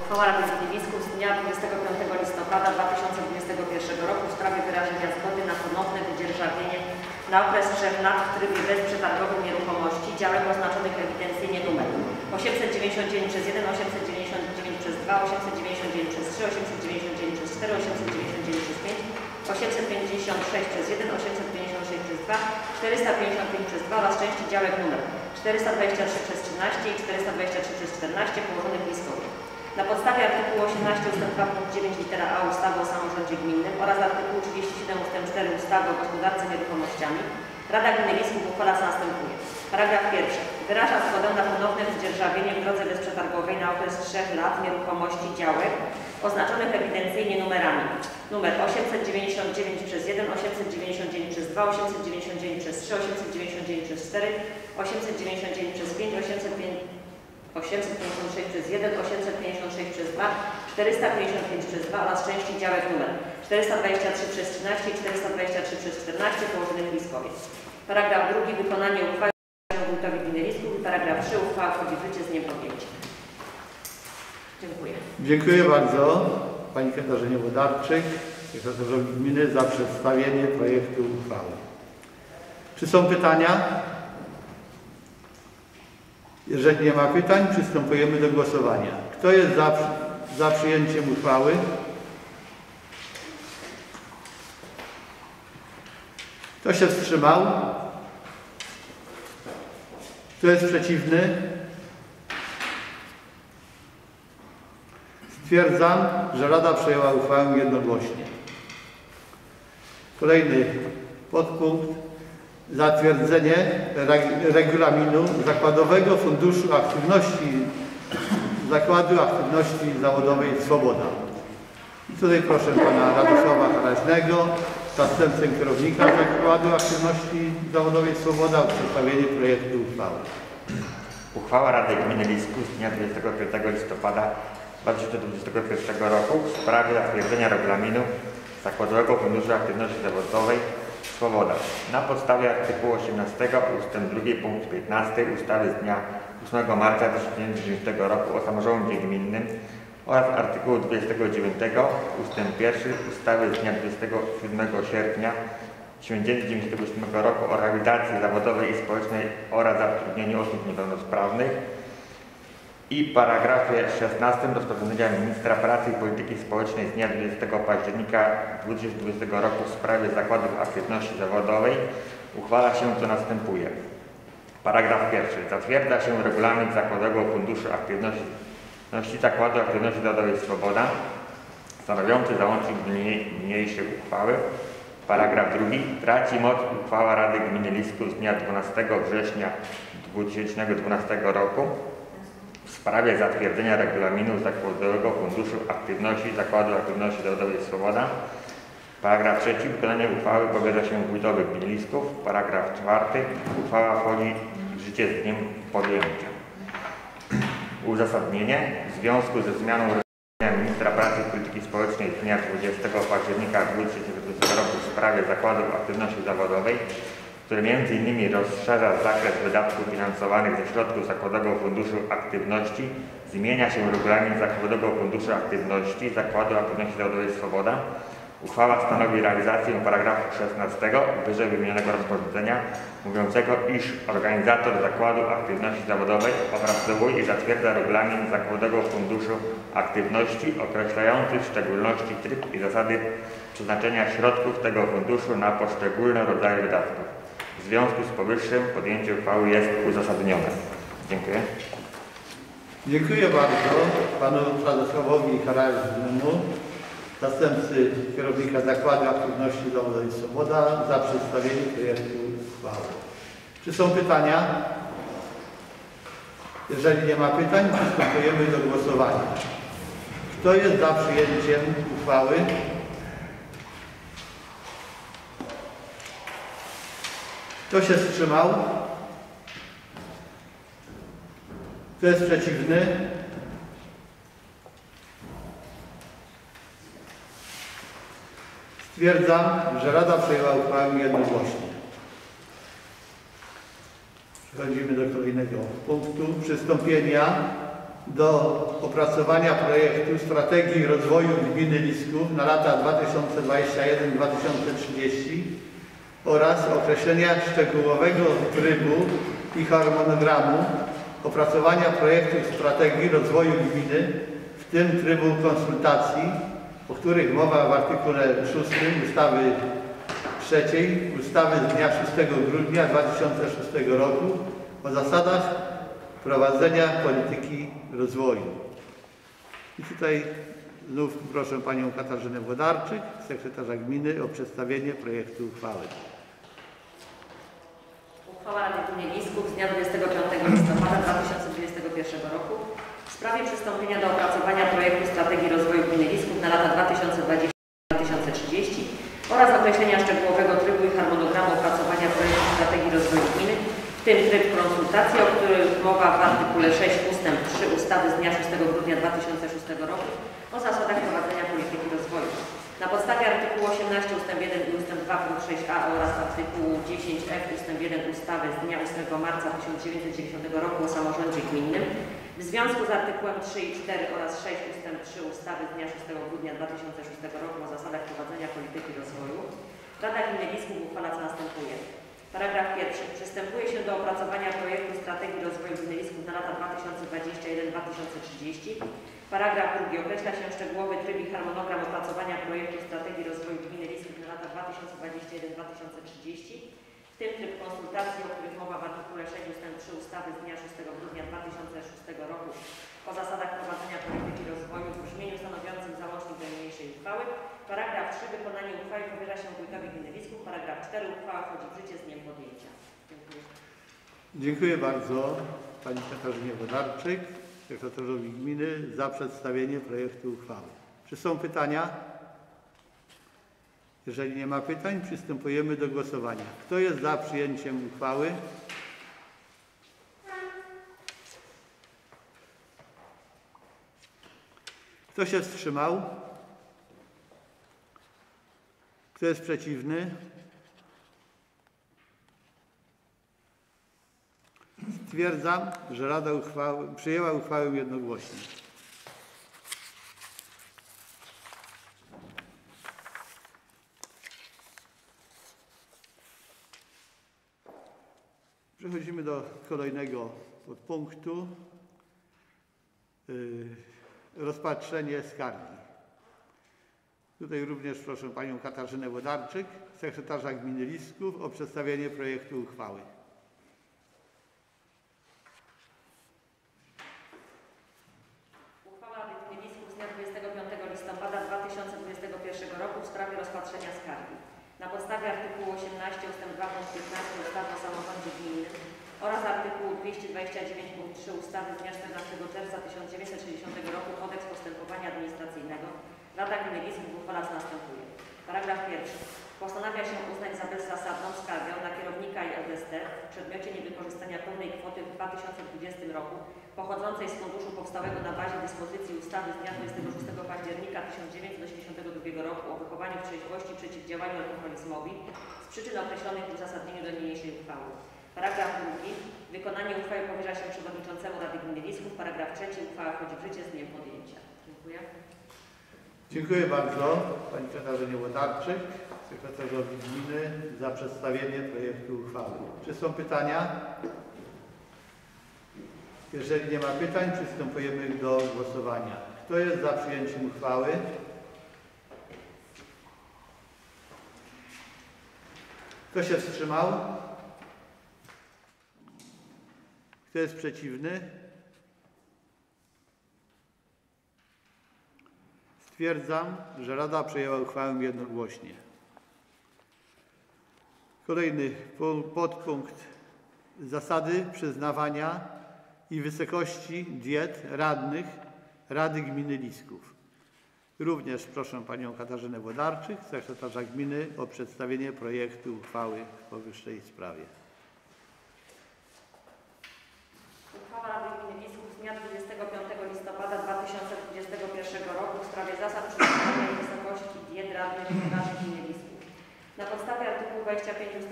Uchwała Rady Gminy z dnia 25 listopada 2021 roku w sprawie wyrażenia zgody na ponowne wydzierżawienie na okres 3 lat w trybie bezprzetargowym nieruchomości działek oznaczonych ewidencyjnie numerem 899 przez 1, 899 przez 2, 899 przez 3, 899 przez 4, 899 przez 5, 856 przez 1, 856 przez 2, 455 przez 2 oraz części działek numer 423 przez 13 i 423 przez 14 położonych blisko na podstawie artykułu 18 ust. 2 punkt 9 litera A ustawy o samorządzie gminnym oraz artykułu 37 ust. 4 ustawy o gospodarce nieruchomościami Rada Gminy Lisków uchwala co następuje. Paragraf pierwszy. Wyraża zgodę na ponowne wydzierżawienie w drodze bezprzetargowej na okres 3 lat nieruchomości działek oznaczonych ewidencyjnie numerami numer 899 przez 1, 899 przez 2, 899 przez 3, 899 przez 4, 899 przez 5, 805 856 przez 1, 856 przez 2, 455 przez 2 oraz części działek numer 423 przez 13 i 423 przez 14 położonych w Liskowie. Paragraf drugi. Wykonanie uchwały wójtowi gminy Lisków i paragraf 3. Uchwała wchodzi w życie z dniem podjęcia. Dziękuję. Dziękuję bardzo Pani Katarzynie Wodarczyk, sekretarzowi gminy za przedstawienie projektu uchwały. Czy są pytania? Jeżeli nie ma pytań, przystępujemy do głosowania. Kto jest za, za przyjęciem uchwały? Kto się wstrzymał? Kto jest przeciwny? Stwierdzam, że Rada przyjęła uchwałę jednogłośnie. Kolejny podpunkt. Zatwierdzenie reg- regulaminu Zakładowego Funduszu Aktywności Zakładu Aktywności Zawodowej Swoboda. I tutaj proszę Pana Radosława Haraźnego, zastępcę kierownika Zakładu Aktywności Zawodowej Swoboda o przedstawienie projektu uchwały. Uchwała Rady Gminy Lisków z dnia 25 listopada 2021 roku w sprawie zatwierdzenia regulaminu Zakładowego Funduszu Aktywności Zawodowej Swoboda. Na podstawie artykułu 18 ust. 2 punkt 15 ustawy z dnia 8 marca 1990 roku o samorządzie gminnym oraz artykułu 29 ust. 1 ustawy z dnia 27 sierpnia 1997 roku o rehabilitacji zawodowej i społecznej oraz zatrudnieniu osób niepełnosprawnych i paragrafie 16 rozporządzenia ministra pracy i polityki społecznej z dnia 20 października 2020 roku w sprawie zakładów aktywności zawodowej uchwala się co następuje. Paragraf pierwszy. Zatwierdza się regulamin Zakładowego Funduszu Aktywności Zakładu Aktywności Zawodowej Swoboda stanowiący załącznik niniejszej uchwały. Paragraf drugi. Traci moc uchwała Rady Gminy Lisków z dnia 12 września 2012 roku w sprawie zatwierdzenia regulaminu Zakładowego Funduszu Aktywności Zakładu Aktywności Zawodowej Swoboda. Paragraf trzeci. Wykonanie uchwały powierza się wójtowi gminy Lisków. Paragraf czwarty. Uchwała wchodzi w życie z dniem podjęcia. Uzasadnienie. W związku ze zmianą rozporządzenia ministra pracy i polityki społecznej z dnia 20 października 2020 roku w sprawie zakładów aktywności zawodowej, który m.in. rozszerza zakres wydatków finansowanych ze środków Zakładowego Funduszu Aktywności, zmienia się regulamin Zakładowego Funduszu Aktywności Zakładu Aktywności Zawodowej Swoboda. Uchwała stanowi realizację paragrafu 16 wyżej wymienionego rozporządzenia mówiącego, iż organizator Zakładu Aktywności Zawodowej opracowuje i zatwierdza regulamin Zakładowego Funduszu Aktywności określający w szczególności tryb i zasady przeznaczenia środków tego funduszu na poszczególne rodzaje wydatków. W związku z powyższym podjęcie uchwały jest uzasadnione. Dziękuję. Dziękuję bardzo panu Radosławowi Karajnemu, zastępcy kierownika Zakładu Aktywności Zawodowej Swoboda za przedstawienie projektu uchwały. Czy są pytania? Jeżeli nie ma pytań, przystępujemy do głosowania. Kto jest za przyjęciem uchwały? Kto się wstrzymał? Kto jest przeciwny? Stwierdzam, że Rada przyjęła uchwałę jednogłośnie. Przechodzimy do kolejnego punktu. Przystąpienia do opracowania projektu strategii rozwoju gminy Lisków na lata 2021-2030 oraz określenia szczegółowego trybu i harmonogramu opracowania projektu strategii rozwoju gminy, w tym trybu konsultacji, o których mowa w artykule 6 ustawy trzeciej ustawy z dnia 6 grudnia 2006 roku o zasadach prowadzenia polityki rozwoju. I tutaj znów proszę Panią Katarzynę Włodarczyk, sekretarza gminy o przedstawienie projektu uchwały. Uchwała Rady Gminy z dnia 25 listopada 2021 roku w sprawie przystąpienia do opracowania projektu strategii rozwoju gminy Lisków na lata 2020-2030 oraz określenia szczegółowego trybu i harmonogramu opracowania projektu strategii rozwoju gminy, w tym tryb konsultacji, o którym mowa w artykule 6 ust. 3 ustawy z dnia 6 grudnia 2006 roku o zasadach prowadzenia. Na podstawie artykułu 18 ust. 1 i ust. 2 punkt 6a oraz artykułu 10f ust. 1 ustawy z dnia 8 marca 1990 roku o samorządzie gminnym w związku z artykułem 3 i 4 oraz 6 ust. 3 ustawy z dnia 6 grudnia 2006 roku o zasadach prowadzenia polityki rozwoju Rada Gminy Lisków uchwala co następuje. Paragraf pierwszy. Przystępuje się do opracowania projektu strategii rozwoju gminy Lisków na lata 2021-2030 Paragraf drugi. Określa się szczegółowy tryb i harmonogram opracowania projektu strategii rozwoju gminy Lisków na lata 2021-2030, w tym tryb konsultacji, o których mowa w artykule 6 ust. 3 ustawy z dnia 6 grudnia 2006 roku o zasadach prowadzenia polityki rozwoju w brzmieniu stanowiącym załącznik do niniejszej uchwały. Paragraf 3. Wykonanie uchwały powierza się wójtowi gminy Lisków. Paragraf 4. Uchwała wchodzi w życie z dniem podjęcia. Dziękuję. Dziękuję bardzo Pani Katarzynie Wodarczyk, sekretarzowi gminy za przedstawienie projektu uchwały. Czy są pytania? Jeżeli nie ma pytań, przystępujemy do głosowania. Kto jest za przyjęciem uchwały? Kto się wstrzymał? Kto jest przeciwny? Stwierdzam, że Rada uchwały, przyjęła uchwałę jednogłośnie. Przechodzimy do kolejnego podpunktu. Yy, Rozpatrzenie skargi. Tutaj również proszę Panią Katarzynę Wodarczyk, sekretarza gminy Lisków o przedstawienie projektu uchwały. Uchwała Rady Gminy Lisków z dnia 25 listopada 2021 roku w sprawie rozpatrzenia skargi. Na podstawie artykułu 18 ust. 2 punkt 15 ustawy o samorządzie gminnym oraz artykułu 229 punkt 3 ustawy z dnia 14 czerwca 1960 roku Kodeks Postępowania Administracyjnego Rada Gminy Lisków uchwala co następuje. Paragraf pierwszy. Postanawia się uznać za bezzasadną skargę na kierownika i LDST w przedmiocie niewykorzystania pełnej kwoty w 2020 roku pochodzącej z funduszu powstałego na bazie dyspozycji ustawy z dnia 26 października 1982 roku o wychowaniu w trzeźwości i przeciwdziałaniu alkoholizmowi z przyczyn określonych w uzasadnieniu do niniejszej uchwały. Paragraf drugi. Wykonanie uchwały powierza się przewodniczącemu Rady Gminy Lisków. Paragraf trzeci. Uchwała wchodzi w życie z dniem podjęcia. Dziękuję. Dziękuję bardzo Pani Katarzynie Łodarczyk, sekretarzowi gminy za przedstawienie projektu uchwały. Czy są pytania? Jeżeli nie ma pytań, przystępujemy do głosowania. Kto jest za przyjęciem uchwały? Kto się wstrzymał? Kto jest przeciwny? Stwierdzam, że Rada przyjęła uchwałę jednogłośnie. Kolejny pu- podpunkt. Zasady przyznawania i wysokości diet radnych Rady Gminy Lisków. Również proszę Panią Katarzynę Wodarczyk, sekretarza gminy o przedstawienie projektu uchwały w powyższej sprawie. Uchwała Rady Gminy Lisków z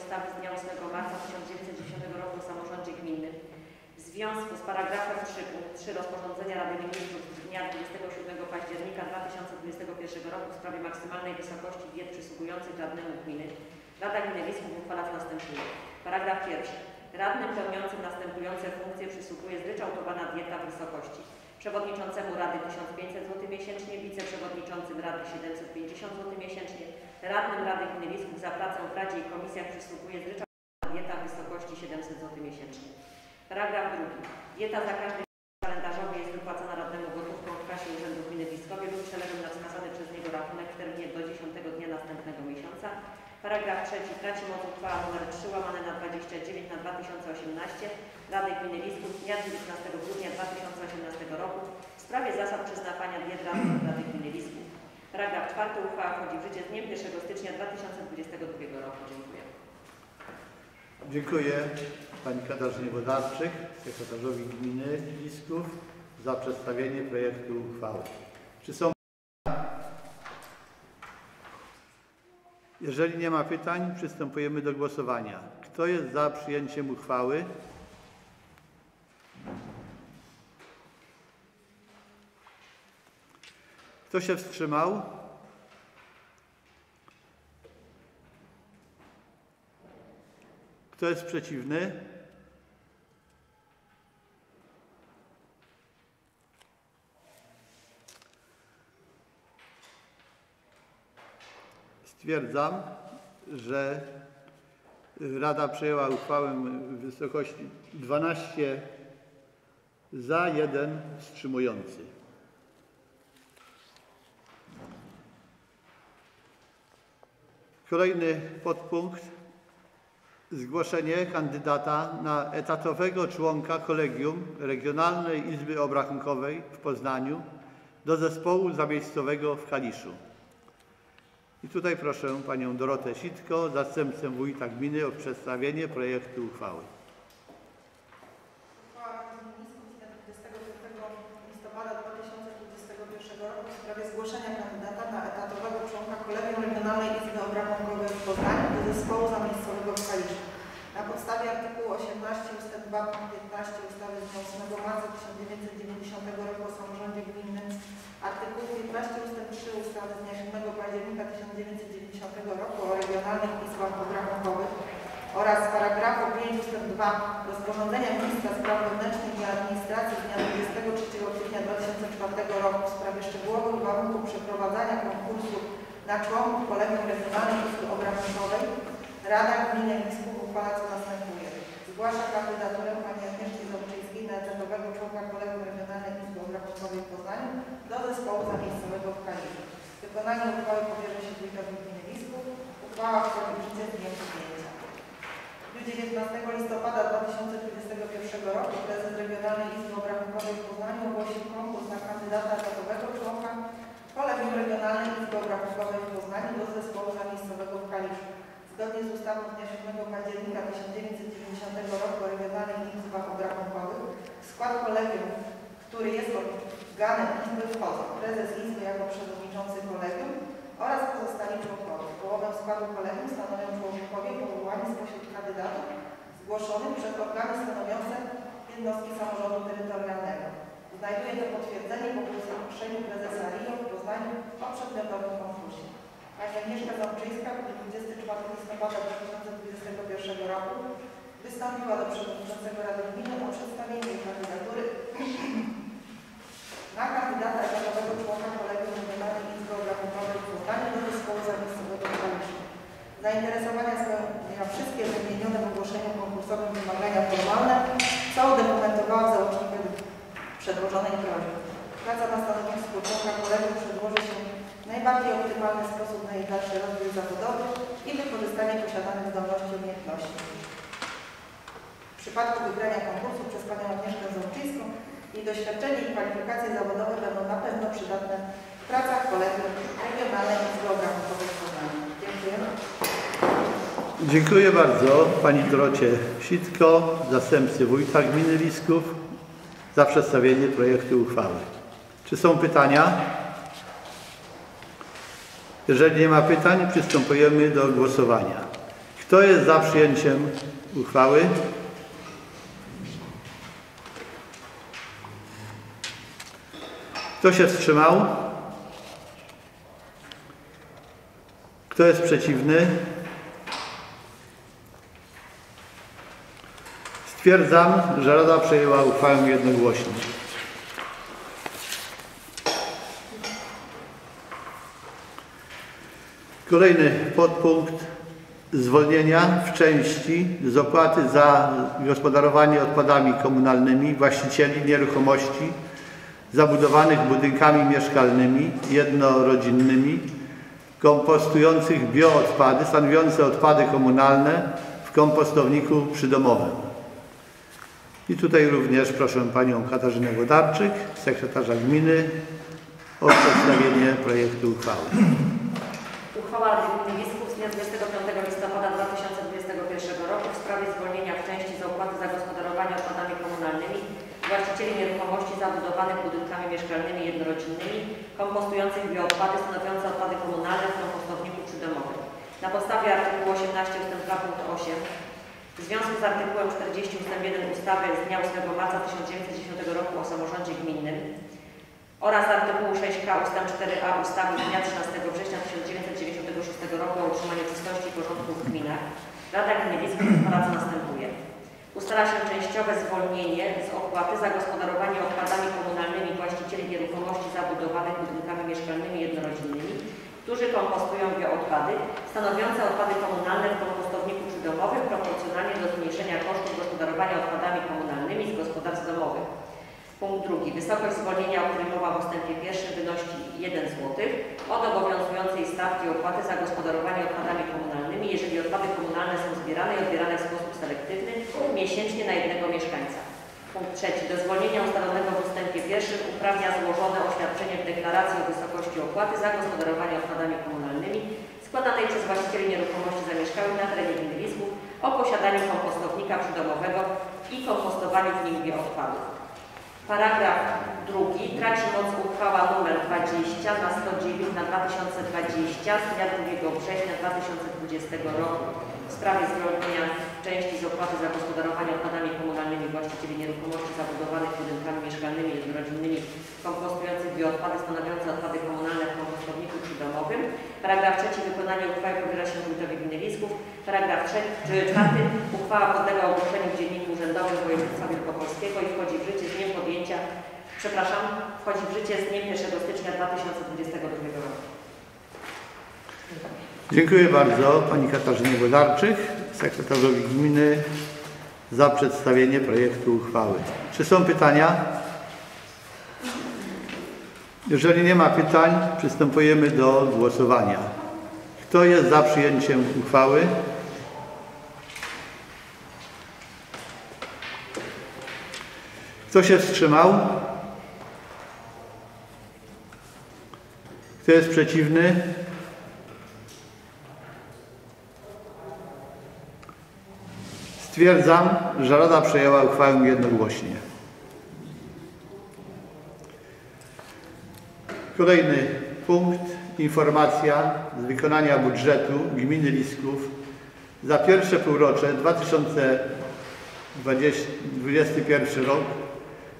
ustawy z dnia 8 marca 1910 roku o samorządzie gminnym w związku z paragrafem 3 punkt 3 rozporządzenia Rady Ministrów z dnia 27 października 2021 roku w sprawie maksymalnej wysokości diet przysługujących radnemu gminy, Rada Gminy Lisków uchwala następuje. Paragraf pierwszy. Radnym pełniącym następujące funkcje przysługuje zryczałtowana dieta w wysokości przewodniczącemu Rady 1500 zł miesięcznie, wiceprzewodniczącym Rady 750 zł miesięcznie, radnym Rady Gminy Lisków za pracę w Radzie i komisjach przysługuje zryczałtowana dieta w wysokości 700 zł miesięcznie. Paragraf drugi. Dieta za każdy miesiąc kalendarzowy jest wypłacana radnemu gotówką w kasie Urzędu Gminy Bliskowie lub przelewem na wskazany przez niego rachunek w terminie do 10 dnia następnego miesiąca. Paragraf trzeci. Traci moc uchwała nr 3 łamane na 29 na 2018 Rady Gminy z dnia 19 grudnia 2018 roku w sprawie zasad przyznawania diet radnych Rady Gminy Lisków. Paragraf czwarty. Uchwała wchodzi w życie z dniem 1 stycznia 2022 roku. Dziękuję. Dziękuję Pani Katarzynie Wodarczyk, sekretarzowi gminy Lisków za przedstawienie projektu uchwały. Czy są Jeżeli nie ma pytań, przystępujemy do głosowania. Kto jest za przyjęciem uchwały? Kto się wstrzymał? Kto jest przeciwny? Stwierdzam, że Rada przyjęła uchwałę w wysokości 12 za, 1 wstrzymujący. Kolejny podpunkt. Zgłoszenie kandydata na etatowego członka Kolegium Regionalnej Izby Obrachunkowej w Poznaniu do zespołu zamiejscowego w Kaliszu. I tutaj proszę Panią Dorotę Sitko, zastępcę wójta gminy o przedstawienie projektu uchwały. Uchwała Rady Ministrów z dnia 25 listopada 2021 roku w sprawie zgłoszenia kandydata na etatowego członka Kolegium Regionalnej Izby Obrachunkowej w Poznaniu do zespołu zamiejscowego w Kaliszu. Na podstawie artykułu 18 ust. 2 punkt 15 ustawy z dnia 8 marca 1990 roku o samorządzie gminnym, artykułu 15 ust. 3 ustawy z dnia 7 października 1990 roku o regionalnych izbach obrachunkowych oraz paragrafu 5 ust. 2 rozporządzenia Ministra Spraw Wewnętrznych i Administracji z dnia 23 kwietnia 2004 roku w sprawie szczegółowych warunków przeprowadzania konkursu na członków Kolegium Regionalnej Izby Obrachunkowej Rada Gminy Lisków uchwala co następuje. Zgłasza kandydaturę pani Agnieszki Zołczyńskiej na etatowego członka Kolegium Regionalnej Izby Obrachunkowej w Poznaniu do zespołu zamiejscowego w Kaliszu. Wykonanie uchwały powierza się wójtowi w życie z dniem przyjęcia. W dniu 19 listopada 2021 roku prezes Regionalnej Izby Obrachunkowej w Poznaniu ogłosił konkurs na kandydata etatowego członka Kolegium Regionalnej Izby Obrachunkowej w Poznaniu do zespołu zamiejscowego w Kaliszu. Zgodnie z ustawą z dnia 7 października 1990 roku o Regionalnych Izbach Obrachunkowych w skład kolegium, który jest organem Izby wchodzą prezes Izby jako przewodniczący kolegium oraz pozostali członkowie. Połowę składu kolegium stanowią członkowie powołani spośród kandydatów zgłoszonych przez organy stanowiące jednostki samorządu terytorialnego. Znajduje to potwierdzenie po ogłoszeniu prezesa RIO w Poznaniu o przedmiotowym konkursie. Pani Agnieszka Zamczyńska w dniu 24 listopada 2021 roku wystąpiła do przewodniczącego Rady Gminy o przedstawienie kandydatury na kandydata etatowego członka Kolegium Poznaniu do zespołu zamiejscowego w Kaliszu. Zainteresowania spełnia wszystkie wymienione w ogłoszeniu konkursowym wymagania formalne, co udokumentowała w przedłożonej prośby. Praca na stanowisku członka kolegium przedłoży się w najbardziej optymalny sposób na jej dalszy rozwój zawodowy i wykorzystanie posiadanych zdolności i umiejętności. W przypadku wygrania konkursu przez Panią Agnieszkę Zołczyńską jej doświadczenie i kwalifikacje zawodowe będą na pewno przydatne pracach kolegium Regionalnej Poznaniu. Dziękuję. Dziękuję bardzo Pani Dorocie Sitko, zastępcy wójta gminy Lisków za przedstawienie projektu uchwały. Czy są pytania? Jeżeli nie ma pytań, przystępujemy do głosowania. Kto jest za przyjęciem uchwały? Kto się wstrzymał? Kto jest przeciwny? Stwierdzam, że Rada przyjęła uchwałę jednogłośnie. Kolejny podpunkt zwolnienia w części z opłaty za gospodarowanie odpadami komunalnymi właścicieli nieruchomości zabudowanych budynkami mieszkalnymi jednorodzinnymi kompostujących bioodpady stanowiące odpady komunalne w kompostowniku przydomowym. I tutaj również proszę Panią Katarzynę Wodarczyk, sekretarza gminy o przedstawienie projektu uchwały. Uchwała Rady Gminy Lisków z dnia 25 listopada 2021 roku w sprawie zwolnienia w części z opłaty za gospodarowanie odpadami komunalnymi właścicieli nieruchomości zabudowanych budynkami mieszkalnymi jednorodzinnymi kompostujących bioodpady stanowiące odpady komunalne w kompostowniku przydomowym. Na podstawie artykułu 18 ust. 2 punkt 8 w związku z artykułem 40 ust. 1 ustawy z dnia 8 marca 1910 roku o samorządzie gminnym oraz artykułu 6k ust. 4a ustawy z dnia 13 września 1996 roku o utrzymaniu czystości i porządku w gminach, Rada Gminy Lisków uchwala co następuje. Ustala się częściowe zwolnienie z opłaty za gospodarowanie odpadami komunalnymi właścicieli nieruchomości zabudowanych budynkami mieszkalnymi jednorodzinnymi, którzy kompostują bioodpady, stanowiące odpady komunalne w kompostowniku przydomowym proporcjonalnie do zmniejszenia kosztów gospodarowania odpadami komunalnymi z gospodarstw domowych. Punkt drugi. Wysokość zwolnienia, o którym mowa w ustępie pierwszym wynosi 1 zł od obowiązującej stawki opłaty za gospodarowanie odpadami komunalnymi, jeżeli odpady komunalne są zbierane i odbierane w sposób miesięcznie na jednego mieszkańca. Punkt trzeci. Do zwolnienia ustalonego w ustępie pierwszym uprawnia złożone oświadczenie w deklaracji o wysokości opłaty za gospodarowanie odpadami komunalnymi składanej przez właścicieli nieruchomości zamieszkałych na terenie gminy Lisków o posiadaniu kompostownika przydomowego i kompostowaniu w nim bioodpadów. Paragraf drugi. Traci moc uchwała nr 20 na 109 na 2020 z dnia 2 września 2020 roku w sprawie zwolnienia części z opłaty za gospodarowanie odpadami komunalnymi właścicieli nieruchomości zabudowanych budynkami mieszkalnymi jednorodzinnymi kompostujących bioodpady stanowiące odpady komunalne w kompostowniku przydomowym. Paragraf trzeci. Wykonanie uchwały powierza się wójtowi gminy Lisków. Paragraf trzeci, czy czwarty. Uchwała podlega ogłoszeniu w Dzienniku Urzędowym Województwa Wielkopolskiego i wchodzi w życie z dniem podjęcia, przepraszam, wchodzi w życie z dniem 1 stycznia 2022 roku. Dziękuję bardzo Pani Katarzynie Wodarczyk, sekretarzowi gminy za przedstawienie projektu uchwały. Czy są pytania? Jeżeli nie ma pytań, przystępujemy do głosowania. Kto jest za przyjęciem uchwały? Kto się wstrzymał? Kto jest przeciwny? Stwierdzam, że Rada przyjęła uchwałę jednogłośnie. Kolejny punkt. Informacja z wykonania budżetu Gminy Lisków za pierwsze półrocze 2021 rok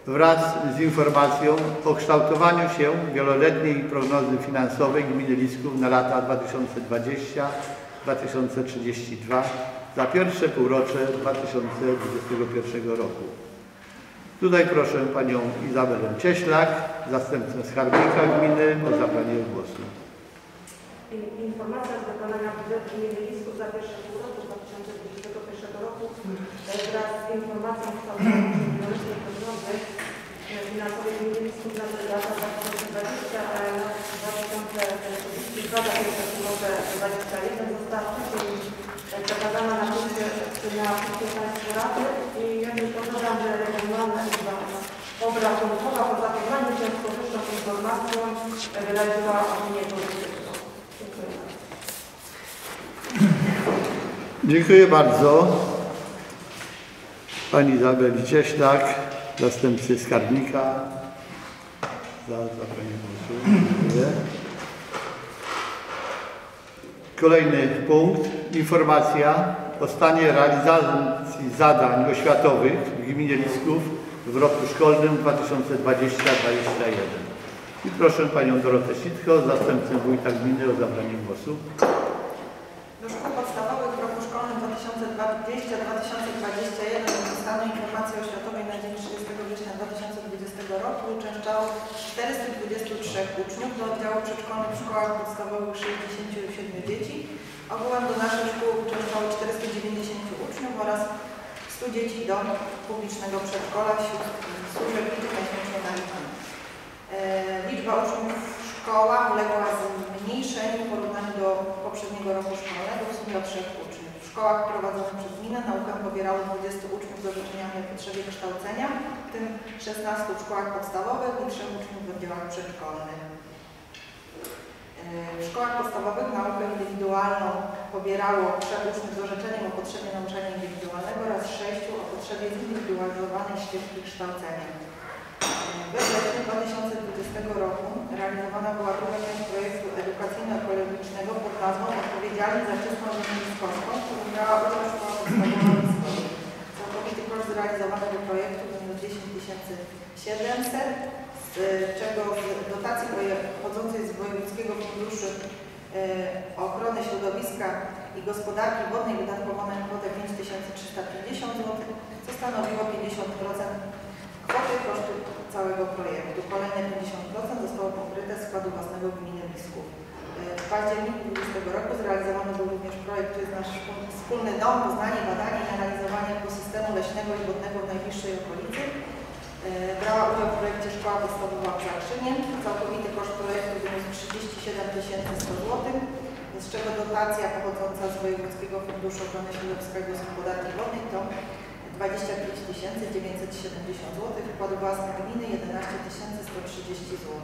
wraz z informacją o kształtowaniu się wieloletniej prognozy finansowej Gminy Lisków na lata 2020-2032 za pierwsze półrocze 2021 roku. Tutaj proszę Panią Izabelę Cieślak, zastępcę skarbnika gminy o zabranie głosu. In- Informacja z wykonania budżetu gminy za pierwsze półrocze 2021 roku e, wraz z informacją kształtowaną wieloletniej prognozy e, finansowej gminy Lisków na lata 2020, a lata 2032 za pierwsze półrocze 2021 została e, przekazana na punkcie na punkcie Państwu Rady i jakby podam, że Regionalna Izba Obrachunkowa po zapoznaniu się z powyższą informacją wyraziła opinię pozytywną. Dziękuję bardzo. Dziękuję bardzo Pani Izabeli Cieślak, zastępcy skarbnika za zabranie głosu. Dziękuję. Kolejny punkt. Informacja o stanie realizacji zadań oświatowych w gminie Lisków w roku szkolnym 2020-2021. I proszę Panią Dorotę Sitko, zastępcę wójta gminy o zabranie głosu. Do szkół podstawowych w roku szkolnym 2020-2021 dostano informacji oświatowej na dzień 30 września 2020 roku uczęszczało 423 uczniów, do oddziału przedszkolnych w szkołach podstawowych 67 dzieci. Ogółem do naszej szkoły uczęszczało 490 uczniów oraz 100 dzieci do publicznego przedszkola służeb miesięcznie na Litwę. E, liczba uczniów w szkołach uległa zmniejszeniu w porównaniu do poprzedniego roku szkolnego w sumie o 3 szkołach prowadzonych przez gminę naukę pobierało 20 uczniów z orzeczeniami o potrzebie kształcenia, w tym 16 w szkołach podstawowych i 3 uczniów w oddziałach przedszkolnych. E, W szkołach podstawowych naukę indywidualną pobierało 3 uczniów z orzeczeniem o potrzebie nauczania indywidualnego oraz 6 o potrzebie zindywidualizowanej ścieżki kształcenia. We wrześniu 2020 roku realizowana była druga część projektu edukacyjno-ekologicznego pod nazwą Odpowiedzialni za czystą w którym brała udział Liskowie. Całkowity koszt zrealizowanego projektu wyniósł 10 700, z czego z dotacji pochodzącej z Wojewódzkiego Funduszu e, Ochrony Środowiska i Gospodarki Wodnej wydatkowano kwotę 5350 zł, co stanowiło 50% kwoty kosztu całego projektu. Kolejne 50% zostało pokryte z składu własnego gminy Bisków. E, W październiku 2020 roku zrealizowano był również projekt, to jest nasz wspólny dom, poznanie, badanie i analizowanie ekosystemu leśnego i wodnego w najbliższej okolicy. E, Brała udział w projekcie Szkoła Podstawowa w Zakrzynie. Całkowity koszt projektu wyniósł 37 100 zł, z czego dotacja pochodząca z Wojewódzkiego Funduszu Ochrony Środowiska i Gospodarki Wodnej to 25 970 zł, wkład własny gminy 11 130 zł.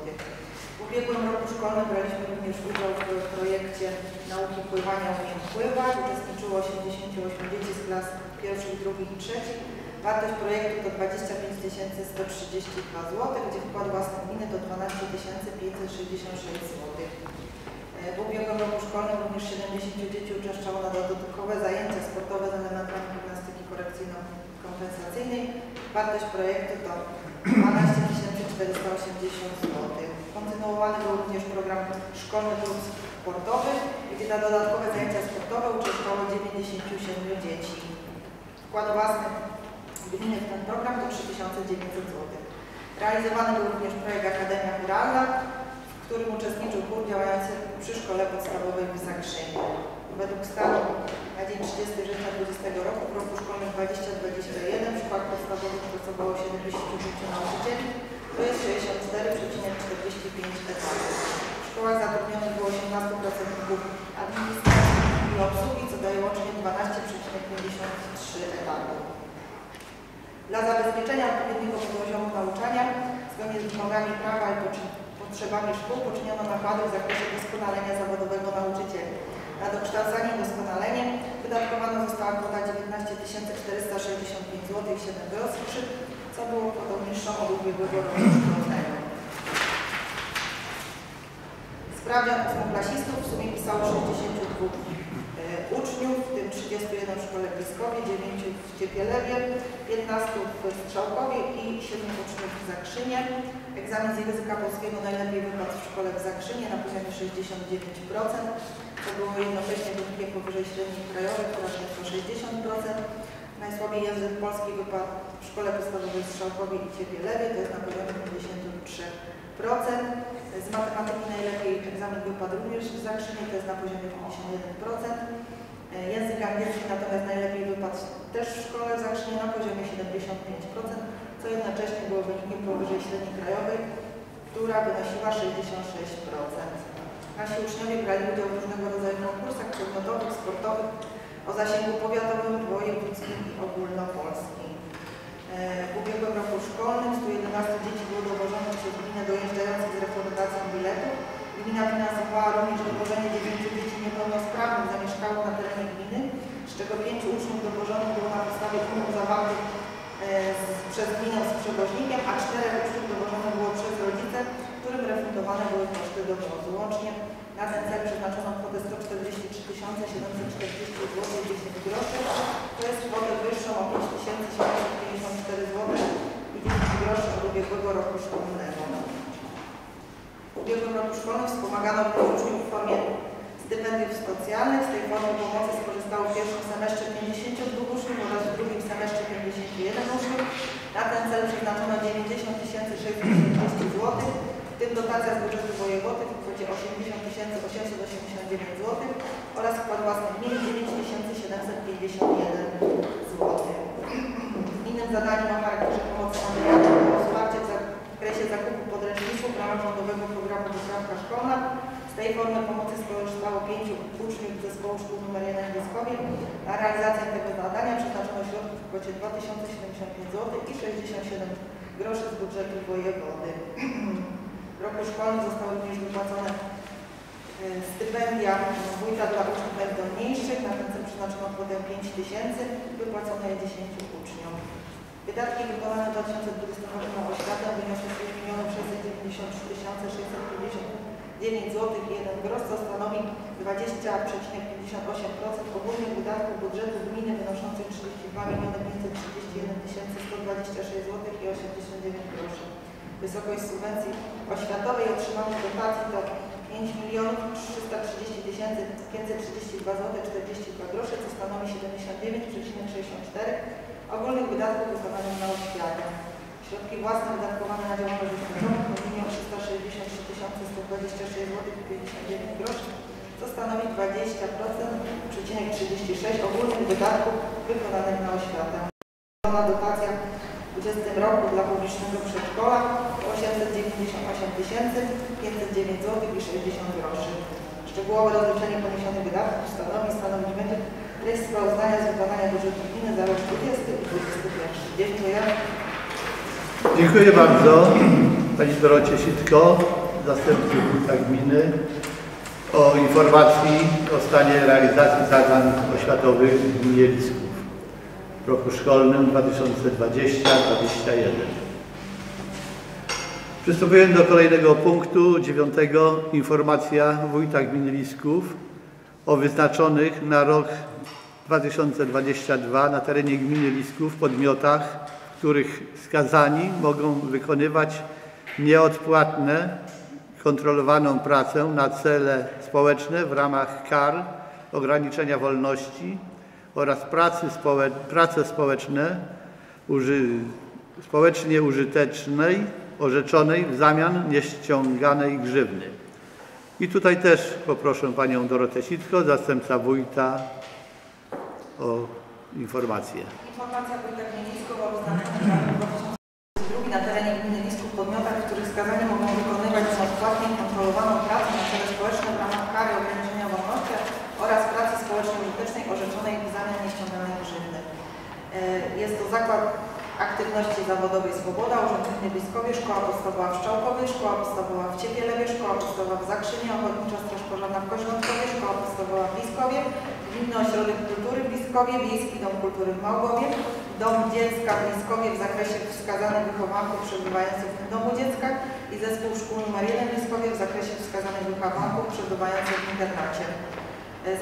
W ubiegłym roku szkolnym braliśmy również udział w projekcie nauki pływania umiem pływać. Uczestniczyło 88 dzieci z klas pierwszych, drugich i trzecich. Wartość projektu to 25 132 zł, gdzie wkład własny gminy to 12 566 zł. W ubiegłym roku szkolnym również 70 dzieci uczęszczało na dodatkowe zajęcia sportowe z elementami gimnastyki korekcyjno-kompensacyjnej. Wartość projektu to 12 480 zł. Kontynuowany był również program Szkolny Klub Sportowy, gdzie na dodatkowe zajęcia sportowe uczęszczało 97 dzieci. Wkład własny gminy w ten program to 3900 zł. Realizowany był również projekt Akademia Chóralna, w którym uczestniczył chór działający przy szkole podstawowej w Zakrzynie. Według stanu na dzień 30 września 2020 roku w roku szkolnym 2021 w szkołach podstawowych pracowało 75 nauczycieli, to jest 64,45 etatów. W szkołach zatrudnionych było 18 pracowników administracji i obsługi, co daje łącznie 12,53 etatów. Dla zabezpieczenia odpowiedniego poziomu nauczania, zgodnie z wymogami prawa i potrzebami szkół, poczyniono nakłady w zakresie doskonalenia zawodowego nauczycieli. Na dokształcanie i doskonalenie wydatkowana została kwota 19 465 zł i 7 groszy, co było kwotą niższą od ubiegłego roku szkolnego. Sprawdzian ósmoklasistów w sumie pisało 62 e, uczniów, w tym 31 w szkole w Bliskowie, 9 w Ciepielewie, 15 w Strzałkowie i 7 uczniów w Zakrzynie. Egzamin z języka polskiego najlepiej wypadł w szkole w Zakrzynie na poziomie 69%. To było jednocześnie wynikiem powyżej średniej krajowej, która to 60%. Najsłabiej język polski wypadł w szkole podstawowej w Strzałkowie i Ciepielewie, to jest na poziomie 53%. Z matematyki najlepiej egzamin wypadł również w Zakrzynie, to jest na poziomie 51%. E, Język angielski natomiast najlepiej wypadł też w szkole w Zakrzynie na poziomie 75%, co jednocześnie było wynikiem powyżej średniej krajowej, która wynosiła 66%. Nasi uczniowie brali udział w różnego rodzaju konkursach przedmiotowych, sportowych o zasięgu powiatowym, wojewódzkim i ogólnopolskim. E, W ubiegłym roku szkolnym 111 dzieci było dowożonych przez gminę dojeżdżających z refundacji biletów. Gmina finansowała również dowożenie 9 dzieci niepełnosprawnych zamieszkało na terenie gminy, z czego 5 uczniów dowożonych było na podstawie umów zawartych e, przez gminę z przewoźnikiem, a 4 uczniów dowożonych było przez którym którym refundowane były koszty dowozu. Łącznie na ten cel przeznaczono kwotę 143 740 zł 10 groszy. To jest kwotę wyższą o 5754 zł i 10 groszy od ubiegłego roku szkolnego. W ubiegłym roku szkolnym wspomagano uczniów w formie stypendiów socjalnych. Z tej formy pomocy skorzystało w pierwszym semestrze 52 uczniów oraz w drugim semestrze 51 uczniów. Na ten cel przeznaczono 90 640 zł, w tym dotacja z budżetu wojewody kwocie 80 889 zł oraz wkład własny gminy 9 751 zł. Innym zadaniem o charakterze pomocy materialnej było wsparcie w zakresie zakupu podręczników w ramach rządowego programu Wyprawka Szkolna. Z tej formy pomocy skorzystało pięciu uczniów zespołu szkół nr 1 w Wieskowie. Na realizację tego zadania przeznaczono środki w kwocie 2075 zł i 67 groszy z budżetu wojewody. W roku szkolnym zostały również wypłacone e, stypendia wójta dla uczniów najzdolniejszych. Na ten cel przeznaczono kwotę 5 tysięcy, wypłacono je 10 uczniom. Wydatki wykonane w 2020 roku na oświatę wyniosły 6 693 659 zł i 1 grosz, co stanowi 20,58% ogólnych wydatków budżetu gminy wynoszących 32 531 126 zł i 89 groszy. Wysokość subwencji oświatowej otrzymanych dotacji to 5 330 532 zł 42 groszy, co stanowi 79,64 ogólnych wydatków wykonanych na oświatę. Środki własne wydatkowane na działalność gospodarczą to 1 363 126 zł 59 groszy, co stanowi 20,36 ogólnych wydatków wykonanych na oświatę. Na dotacja w 2020 roku dla publicznego przedszkola 898 509 zł i 60 groszy. Szczegółowe rozliczenie poniesionych wydatków stanowi stanowić będzie treść sprawozdania z wykonania budżetu gminy za rok 20 i 21. Dziękuję. Dziękuję bardzo Pani Dorocie Sitko, zastępcy wójta gminy o informacji o stanie realizacji zadań oświatowych w gminie Lisków w roku szkolnym 2020-2021. Przystępujemy do kolejnego punktu, dziewiątego. Informacja wójta gminy Lisków o wyznaczonych na rok 2022 na terenie gminy Lisków podmiotach, których skazani mogą wykonywać nieodpłatne, kontrolowaną pracę na cele społeczne w ramach kar ograniczenia wolności oraz pracy społe prace społeczne uży społecznie użytecznej orzeczonej w zamian nieściąganej grzywny. I tutaj też poproszę Panią Dorotę Sitko, zastępca wójta o informację. Informacja wójta o wyznaczonych na rok 2022 na terenie gminy Lisków w podmiotach, w których skazani mogą wykonywać nieodpłatnie kontrolowaną pracę na cele społeczne w ramach kary ograniczenia wolności oraz pracy społecznie użytecznej orzeczonej w zamian nieściąganej grzywny. E, Jest to zakład aktywności zawodowej Swoboda, Urząd Gminy Bliskowie, Szkoła Podstawowa w Szczałkowie, Szkoła Podstawowa w Ciepielewie, Szkoła Podstawowa w Zakrzynie, Ochotnicza Straż Pożarna w Koźlątkowie, Szkoła Podstawowa w Bliskowie, Gminny Ośrodek Kultury w Bliskowie, Wiejski Dom Kultury w Małgowie, Dom Dziecka w Bliskowie w zakresie wskazanych wychowanków przebywających w domu dziecka i Zespół Szkół nr 1 w Bliskowie w zakresie wskazanych wychowanków przebywających w internacie.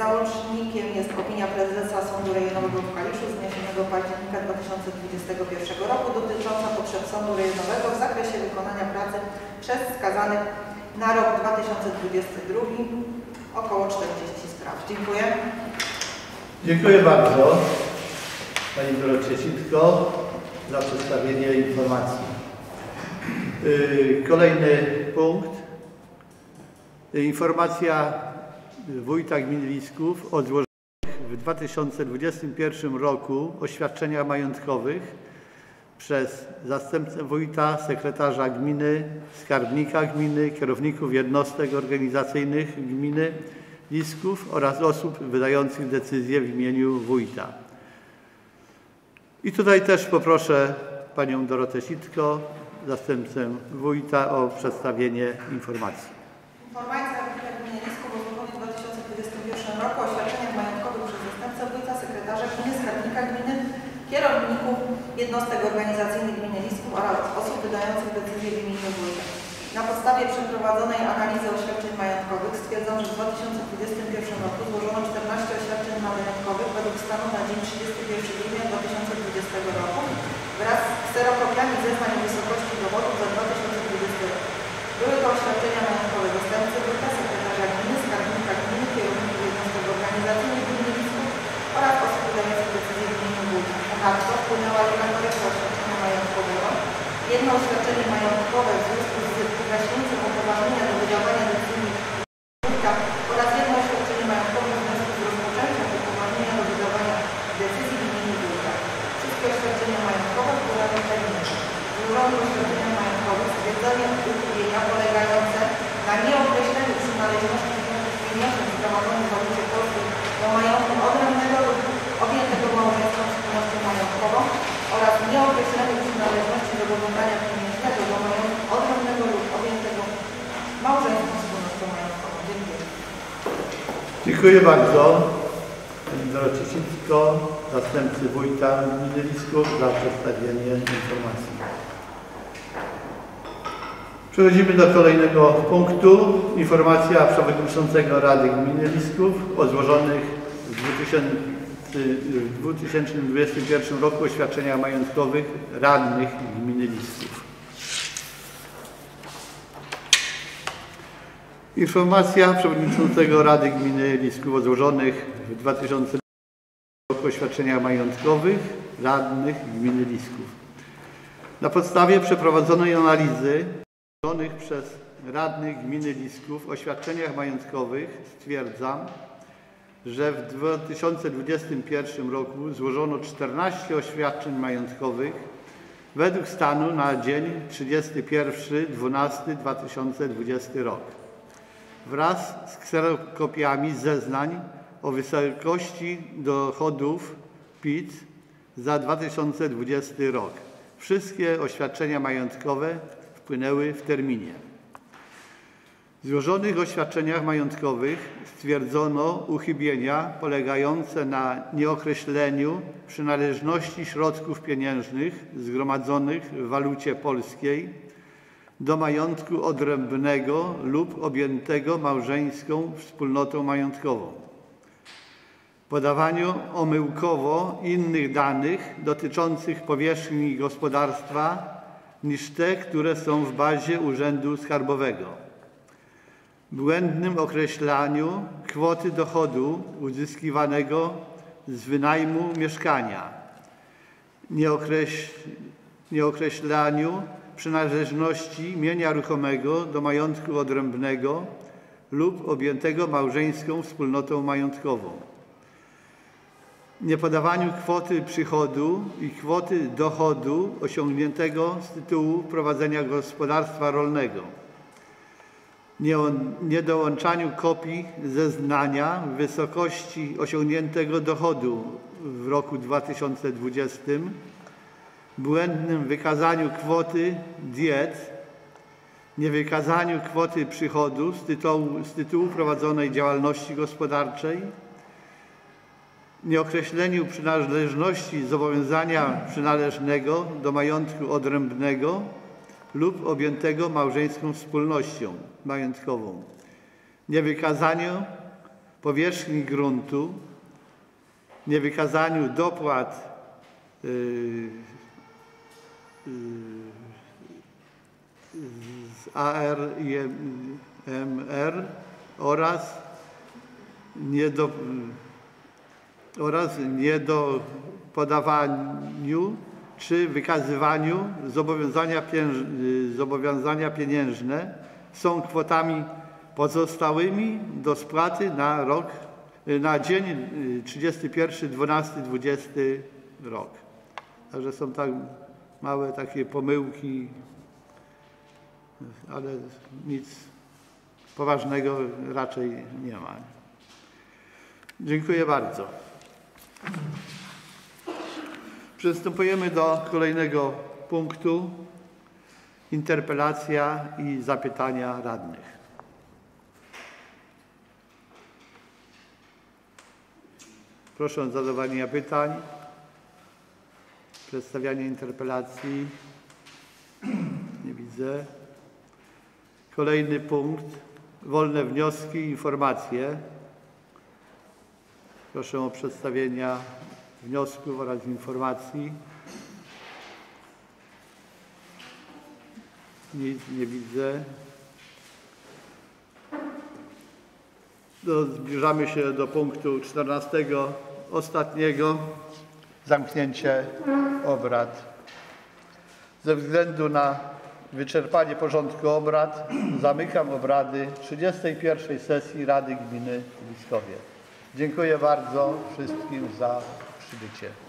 Załącznikiem jest opinia prezesa Sądu Rejonowego w Kaliszu z dnia 7 października 2021 roku dotycząca potrzeb Sądu Rejonowego w zakresie wykonania pracy przez skazanych na rok 2022 około 40 spraw. Dziękuję. Dziękuję bardzo Pani Dorocie Sitko za przedstawienie informacji. Yy, Kolejny punkt. Yy, Informacja wójta gminy Lisków o złożonych w 2021 roku oświadczeniach majątkowych przez zastępcę wójta, sekretarza gminy, skarbnika gminy, kierowników jednostek organizacyjnych gminy Lisków oraz osób wydających decyzje w imieniu wójta. I tutaj też poproszę Panią Dorotę Sitko, zastępcę wójta o przedstawienie informacji. Informacja Wójta Gminy Lisków o złożonych w 2021 roku oświadczeniach majątkowych przez zastępcę wójta, sekretarza gminy, skarbnika gminy, kierowników jednostek organizacyjnych gminy Lisków oraz osób wydających decyzje w imieniu wójta. Na podstawie przeprowadzonej analizy oświadczeń majątkowych stwierdzono, że w 2021 roku złożono 14 oświadczeń majątkowych według stanu na dzień 31 grudnia 2020 roku wraz z kserokopiami zeznań wysokości dowodów za 2020 rok. Były to oświadczenia majątkowe zastępcy wójta, sekretarza gminy, skarbnika gminy, kierowników jednostek organizacyjnych gminy Lisków oraz osób wydających decyzje w imieniu Ponadto wpłynęła jedna korekta oświadczenia majątkowego, jedno oświadczenie majątkowe w związku z wygaśnięciem upoważnienia do wydawania decyzji wójta oraz jedno oświadczenie majątkowe w związku z rozpoczęciem upoważnienia do wydawania decyzji w imieniu wójta. Wszystkie oświadczenia majątkowe wpłynęły w terminie. Złożone oświadczenia majątkowe stwierdzenie uchybienia polegające na nieokreśleniu przynależności środków pieniężnych zgromadzonych w walucie polskiej do majątku odrębnego lub objętego małżeństwem wspólnością majątkową oraz nieokreśleniu przynależności zobowiązania pieniężnego do majątku odrębnego lub objętego małżeństwem wspólnością majątkową. Dziękuję. Dziękuję bardzo. Pani Dorocie Sipsko, zastępcy wójta gminy Lisków za przedstawienie informacji. Przechodzimy do kolejnego punktu. Informacja Przewodniczącego Rady Gminy Lisków o złożonych w 2000 w 2021 roku oświadczeniach majątkowych radnych gminy Lisków. Informacja Przewodniczącego Rady Gminy Lisków złożonych w 2000 roku oświadczeniach majątkowych radnych gminy Lisków. Na podstawie przeprowadzonej analizy złożonych przez radnych gminy Lisków oświadczeniach majątkowych stwierdzam, że w 2021 roku złożono 14 oświadczeń majątkowych według stanu na dzień 31.12.2020 rok wraz z kserokopiami zeznań o wysokości dochodów PIT za 2020 rok. Wszystkie oświadczenia majątkowe wpłynęły w terminie. W złożonych oświadczeniach majątkowych stwierdzono uchybienia polegające na nieokreśleniu przynależności środków pieniężnych zgromadzonych w walucie polskiej do majątku odrębnego lub objętego małżeńską wspólnotą majątkową. Podawaniu omyłkowo innych danych dotyczących powierzchni gospodarstwa niż te, które są w bazie Urzędu Skarbowego błędnym określaniu kwoty dochodu uzyskiwanego z wynajmu mieszkania, nieokreś, nieokreślaniu przynależności mienia ruchomego do majątku odrębnego lub objętego małżeńską wspólnotą majątkową, niepodawaniu kwoty przychodu i kwoty dochodu osiągniętego z tytułu prowadzenia gospodarstwa rolnego, niedołączaniu kopii zeznania wysokości osiągniętego dochodu w roku 2020, błędnym wykazaniu kwoty diet, niewykazaniu kwoty przychodu z tytułu, z tytułu prowadzonej działalności gospodarczej, nieokreśleniu przynależności zobowiązania przynależnego do majątku odrębnego lub objętego małżeńską wspólnością majątkową, niewykazaniu powierzchni gruntu, niewykazaniu dopłat yy, z AR i MR oraz nie do, oraz nie do podawaniu czy wykazywaniu zobowiązania, pienięż, zobowiązania pieniężne są kwotami pozostałymi do spłaty na rok, na dzień 31.12.20 rok. Także są tak małe takie pomyłki, ale nic poważnego raczej nie ma. Dziękuję bardzo. Przystępujemy do kolejnego punktu. Interpelacja i zapytania radnych. Proszę o zadawanie pytań, przedstawianie interpelacji. Nie widzę. Kolejny punkt. Wolne wnioski informacje. Proszę o przedstawienia wniosków oraz informacji. Nic nie widzę. Do, zbliżamy się do punktu 14, ostatniego. Zamknięcie obrad. Ze względu na wyczerpanie porządku obrad zamykam obrady 31 sesji Rady Gminy Liskowie. Dziękuję bardzo wszystkim za przybycie.